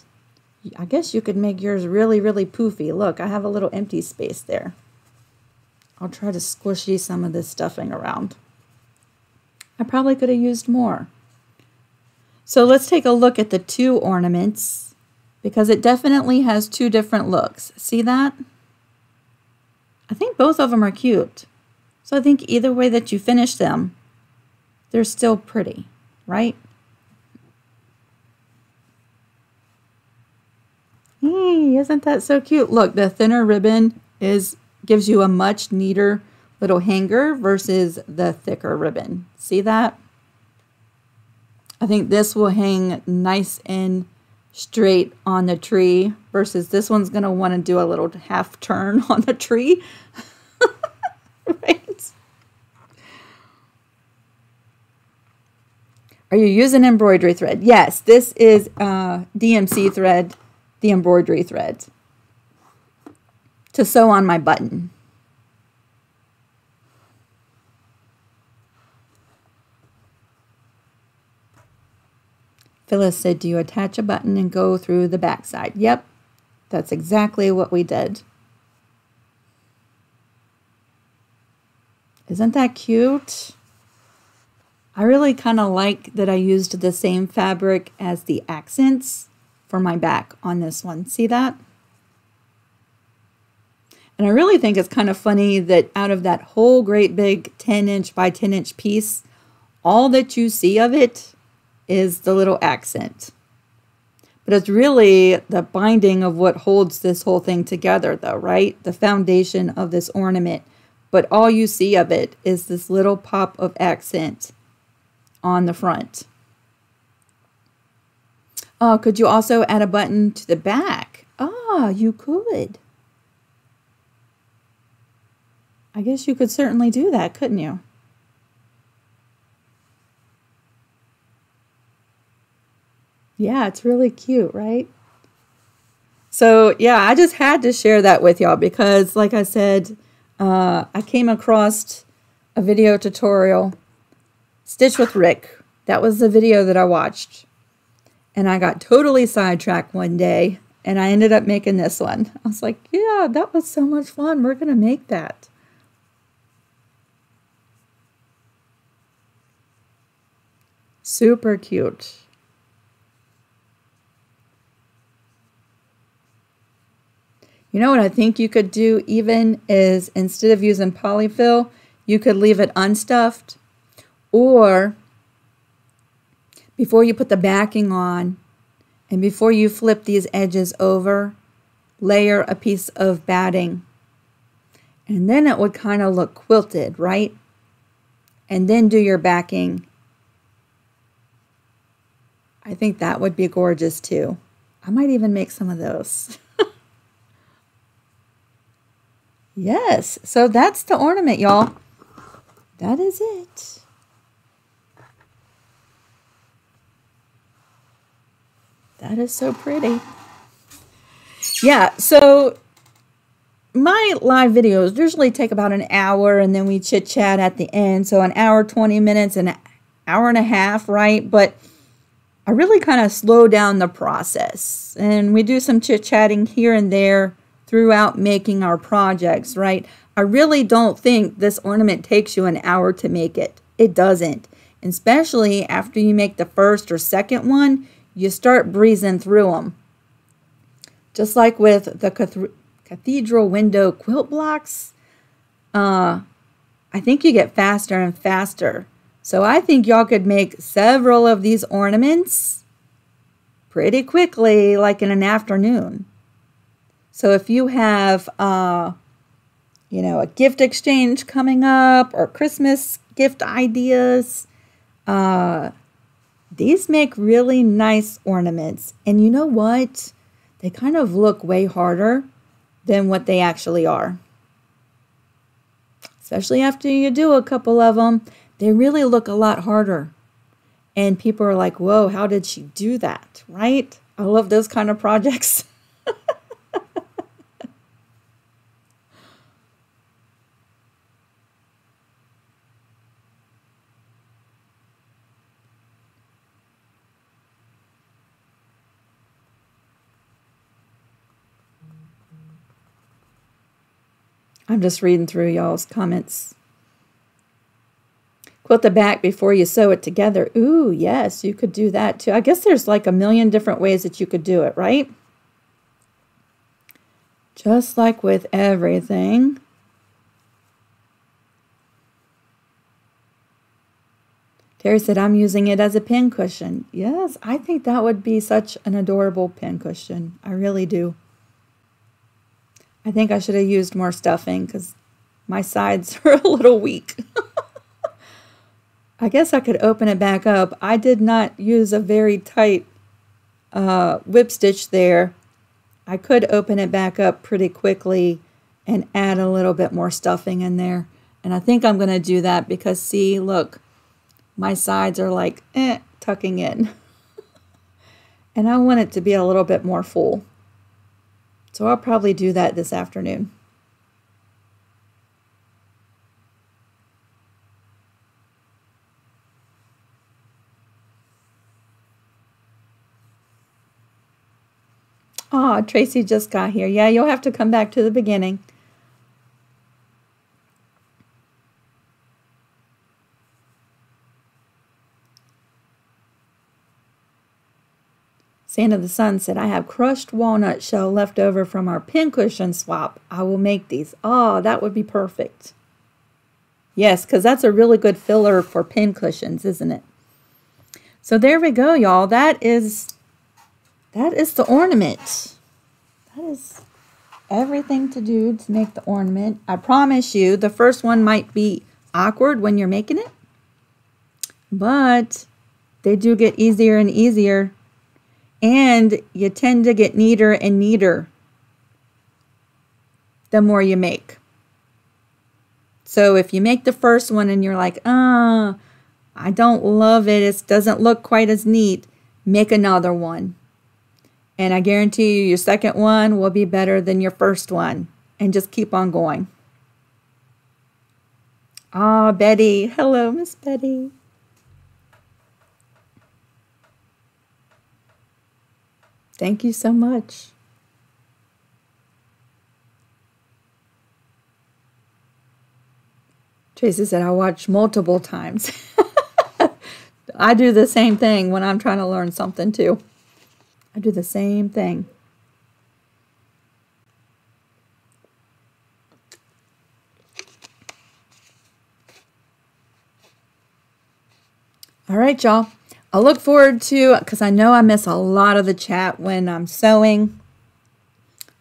I guess you could make yours really, really poofy. Look, I have a little empty space there. I'll try to squishy some of this stuffing around. I probably could have used more. So let's take a look at the two ornaments because it definitely has two different looks. See that? I think both of them are cute. So I think either way that you finish them, they're still pretty, right? Hey, isn't that so cute? Look, the thinner ribbon is gives you a much neater little hanger versus the thicker ribbon. See that? I think this will hang nice and straight on the tree versus this one's going to want to do a little half turn on the tree. right? Are you using embroidery thread? Yes, this is uh, DMC thread, the embroidery thread, to sew on my button. Phyllis said, Do you attach a button and go through the backside? Yep, that's exactly what we did. Isn't that cute? I really kind of like that I used the same fabric as the accents for my back on this one. See that? And I really think it's kind of funny that out of that whole great big 10 inch by 10 inch piece, all that you see of it is the little accent. But it's really the binding of what holds this whole thing together, though, right? The foundation of this ornament. But all you see of it is this little pop of accent on the front. Oh, could you also add a button to the back? Ah, you could. I guess you could certainly do that, couldn't you? Yeah, it's really cute, right? So, yeah, I just had to share that with y'all because, like I said, uh, I came across a video tutorial, Stitch with Rick. That was the video that I watched. And I got totally sidetracked one day and I ended up making this one. I was like, yeah, that was so much fun. We're going to make that. Super cute. You know what I think you could do even is instead of using polyfill, you could leave it unstuffed or before you put the backing on and before you flip these edges over, layer a piece of batting. And then it would kind of look quilted, right? And then do your backing. I think that would be gorgeous too. I might even make some of those. Yes, so that's the ornament, y'all. That is it. That is so pretty. Yeah, so my live videos usually take about an hour and then we chit chat at the end. So an hour, 20 minutes, an hour and a half, right? But I really kind of slow down the process and we do some chit chatting here and there throughout making our projects, right? I really don't think this ornament takes you an hour to make it. It doesn't. Especially after you make the first or second one, you start breezing through them. Just like with the cathedral window quilt blocks, uh, I think you get faster and faster. So I think y'all could make several of these ornaments pretty quickly, like in an afternoon. So if you have, uh, you know, a gift exchange coming up or Christmas gift ideas, uh, these make really nice ornaments. And you know what? They kind of look way harder than what they actually are. Especially after you do a couple of them, they really look a lot harder. And people are like, whoa, how did she do that? Right? I love those kind of projects. I'm just reading through y'all's comments. Quilt the back before you sew it together. Ooh, yes, you could do that too. I guess there's like a million different ways that you could do it, right? Just like with everything. Terry said, I'm using it as a pin cushion. Yes, I think that would be such an adorable pin cushion. I really do. I think I should have used more stuffing because my sides are a little weak. I guess I could open it back up. I did not use a very tight uh, whip stitch there. I could open it back up pretty quickly and add a little bit more stuffing in there. And I think I'm going to do that because see, look, my sides are like eh, tucking in. and I want it to be a little bit more full. So I'll probably do that this afternoon. Oh, Tracy just got here. Yeah, you'll have to come back to the beginning. Santa the Sun said, I have crushed walnut shell left over from our pincushion swap. I will make these. Oh, that would be perfect. Yes, because that's a really good filler for pincushions, isn't it? So there we go, y'all. That is that is the ornament. That is everything to do to make the ornament. I promise you, the first one might be awkward when you're making it, but they do get easier and easier and you tend to get neater and neater the more you make. So if you make the first one and you're like, ah, oh, I don't love it, it doesn't look quite as neat, make another one. And I guarantee you, your second one will be better than your first one. And just keep on going. Ah, Betty. Hello, Miss Betty. Thank you so much. Tracy said, I watch multiple times. I do the same thing when I'm trying to learn something too. I do the same thing. All right, y'all. I look forward to, because I know I miss a lot of the chat when I'm sewing.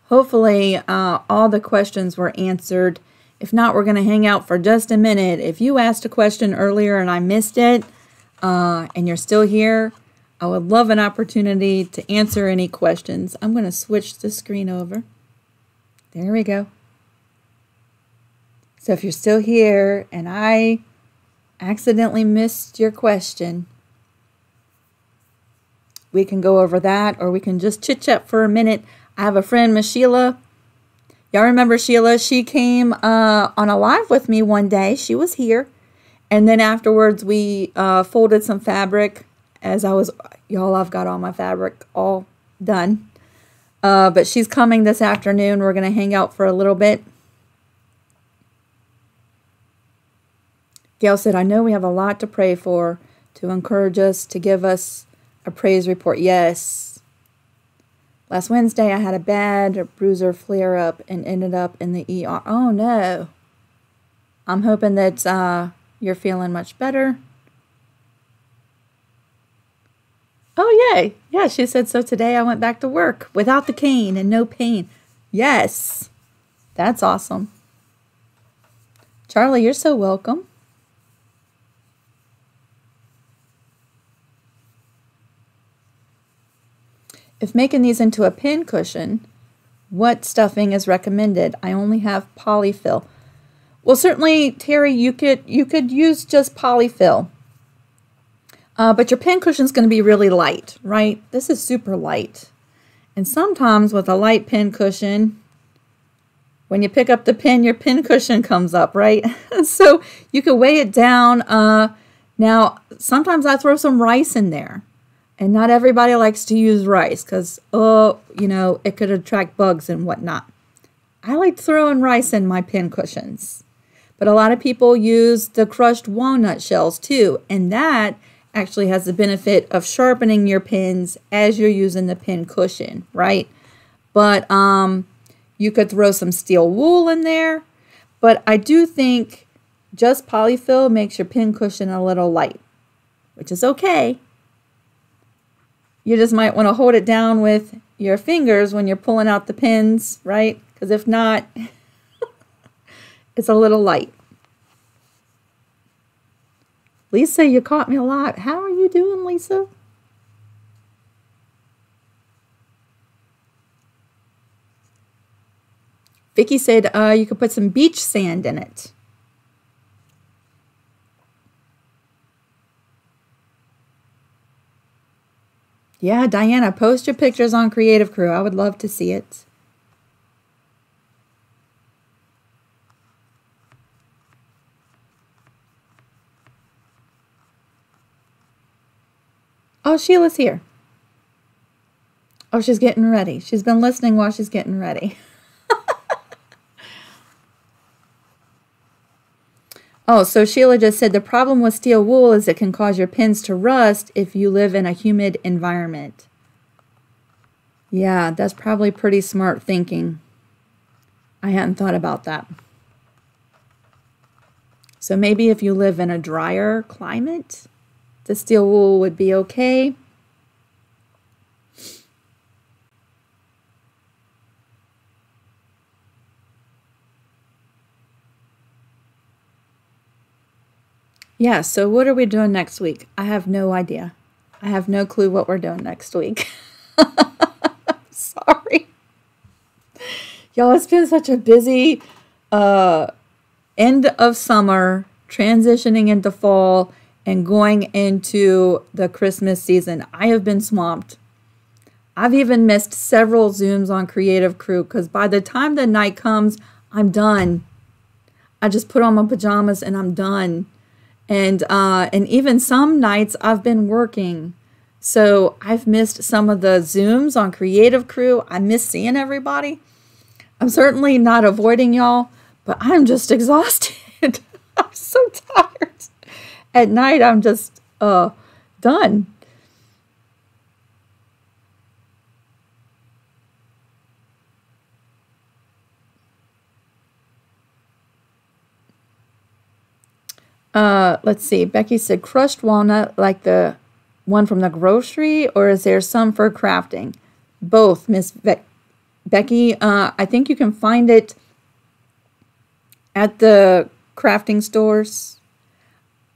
Hopefully, uh, all the questions were answered. If not, we're going to hang out for just a minute. If you asked a question earlier and I missed it, uh, and you're still here, I would love an opportunity to answer any questions. I'm going to switch the screen over. There we go. So if you're still here and I accidentally missed your question, we can go over that or we can just chit chat for a minute. I have a friend, Miss Sheila. Y'all remember Sheila? She came uh, on a live with me one day. She was here. And then afterwards, we uh, folded some fabric as I was, y'all, I've got all my fabric all done. Uh, but she's coming this afternoon. We're going to hang out for a little bit. Gail said, I know we have a lot to pray for, to encourage us, to give us a praise report. Yes. Last Wednesday, I had a bad bruiser flare up and ended up in the ER. Oh, no. I'm hoping that uh, you're feeling much better. Oh, yay. Yeah, she said, so today I went back to work without the cane and no pain. Yes. That's awesome. Charlie, you're so welcome. If making these into a pin cushion, what stuffing is recommended? I only have polyfill. Well, certainly, Terry, you could you could use just polyfill. Uh, but your pin cushion is going to be really light, right? This is super light. And sometimes with a light pin cushion, when you pick up the pin, your pin cushion comes up, right? so you can weigh it down. Uh, now, sometimes I throw some rice in there. And not everybody likes to use rice because, oh, you know, it could attract bugs and whatnot. I like throwing rice in my pin cushions. But a lot of people use the crushed walnut shells too. And that actually has the benefit of sharpening your pins as you're using the pin cushion, right? But um, you could throw some steel wool in there. But I do think just polyfill makes your pin cushion a little light, which is okay you just might want to hold it down with your fingers when you're pulling out the pins, right? Because if not, it's a little light. Lisa, you caught me a lot. How are you doing, Lisa? Vicky said uh, you could put some beach sand in it. Yeah, Diana, post your pictures on Creative Crew. I would love to see it. Oh, Sheila's here. Oh, she's getting ready. She's been listening while she's getting ready. Oh, so Sheila just said the problem with steel wool is it can cause your pins to rust if you live in a humid environment. Yeah, that's probably pretty smart thinking. I hadn't thought about that. So maybe if you live in a drier climate, the steel wool would be okay. Yeah, so what are we doing next week? I have no idea. I have no clue what we're doing next week. Sorry. Y'all, it's been such a busy uh, end of summer, transitioning into fall, and going into the Christmas season. I have been swamped. I've even missed several Zooms on Creative Crew because by the time the night comes, I'm done. I just put on my pajamas and I'm done and uh, and even some nights I've been working. So I've missed some of the Zooms on Creative Crew. I miss seeing everybody. I'm certainly not avoiding y'all, but I'm just exhausted. I'm so tired. At night, I'm just uh, Done. Uh, let's see. Becky said crushed walnut like the one from the grocery, or is there some for crafting? Both, Miss Be Becky. Uh, I think you can find it at the crafting stores.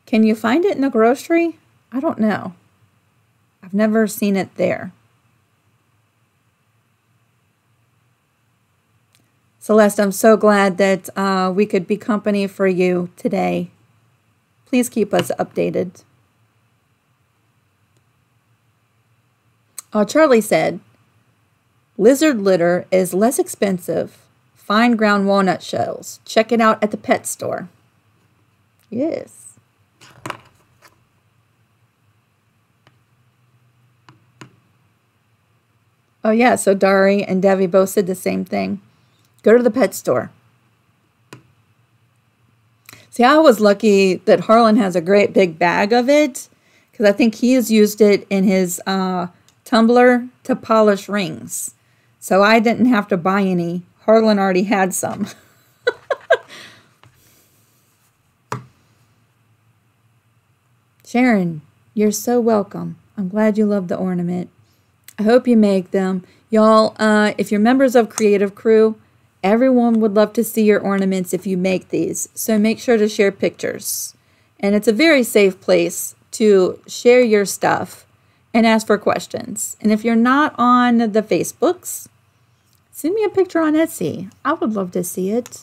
Can you find it in the grocery? I don't know. I've never seen it there. Celeste, I'm so glad that uh, we could be company for you today. Please keep us updated. Uh, Charlie said, Lizard litter is less expensive. Fine ground walnut shells. Check it out at the pet store. Yes. Oh, yeah. So Dari and Devi both said the same thing. Go to the pet store. See, I was lucky that Harlan has a great big bag of it because I think he has used it in his uh, tumbler to polish rings. So I didn't have to buy any. Harlan already had some. Sharon, you're so welcome. I'm glad you love the ornament. I hope you make them. Y'all, uh, if you're members of Creative Crew, Everyone would love to see your ornaments if you make these, so make sure to share pictures. And it's a very safe place to share your stuff and ask for questions. And if you're not on the Facebooks, send me a picture on Etsy. I would love to see it.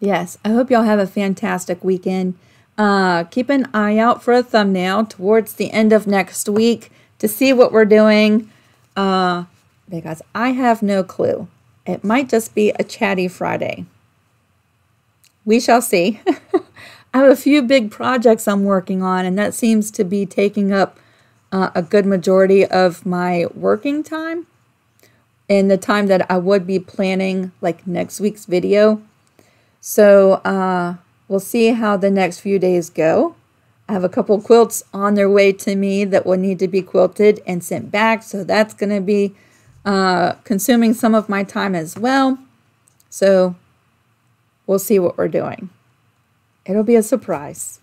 Yes, I hope y'all have a fantastic weekend. Uh, keep an eye out for a thumbnail towards the end of next week to see what we're doing uh, because I have no clue. It might just be a chatty Friday. We shall see. I have a few big projects I'm working on, and that seems to be taking up uh, a good majority of my working time and the time that I would be planning like next week's video. So uh, we'll see how the next few days go. I have a couple quilts on their way to me that will need to be quilted and sent back. So that's going to be uh, consuming some of my time as well. So we'll see what we're doing. It'll be a surprise.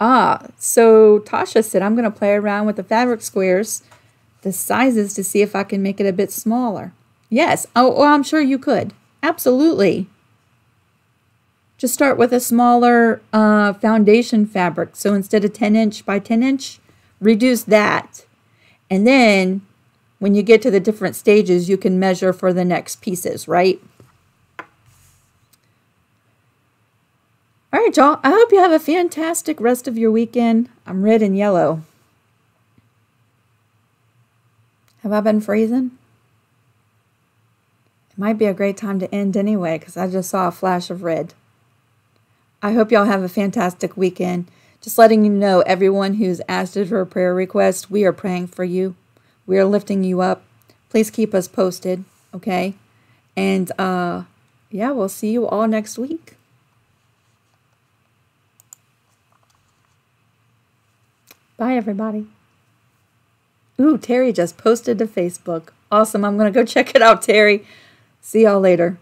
Ah, so Tasha said I'm going to play around with the fabric squares, the sizes to see if I can make it a bit smaller. Yes. Oh, well, I'm sure you could. Absolutely. Just start with a smaller uh, foundation fabric. So instead of 10 inch by 10 inch, reduce that. And then when you get to the different stages, you can measure for the next pieces, right? All right, y'all. I hope you have a fantastic rest of your weekend. I'm red and yellow. Have I been freezing? It might be a great time to end anyway because I just saw a flash of red. I hope y'all have a fantastic weekend. Just letting you know, everyone who's asked for a prayer request, we are praying for you. We are lifting you up. Please keep us posted, okay? And uh, yeah, we'll see you all next week. Bye, everybody. Ooh, Terry just posted to Facebook. Awesome. I'm going to go check it out, Terry. See y'all later.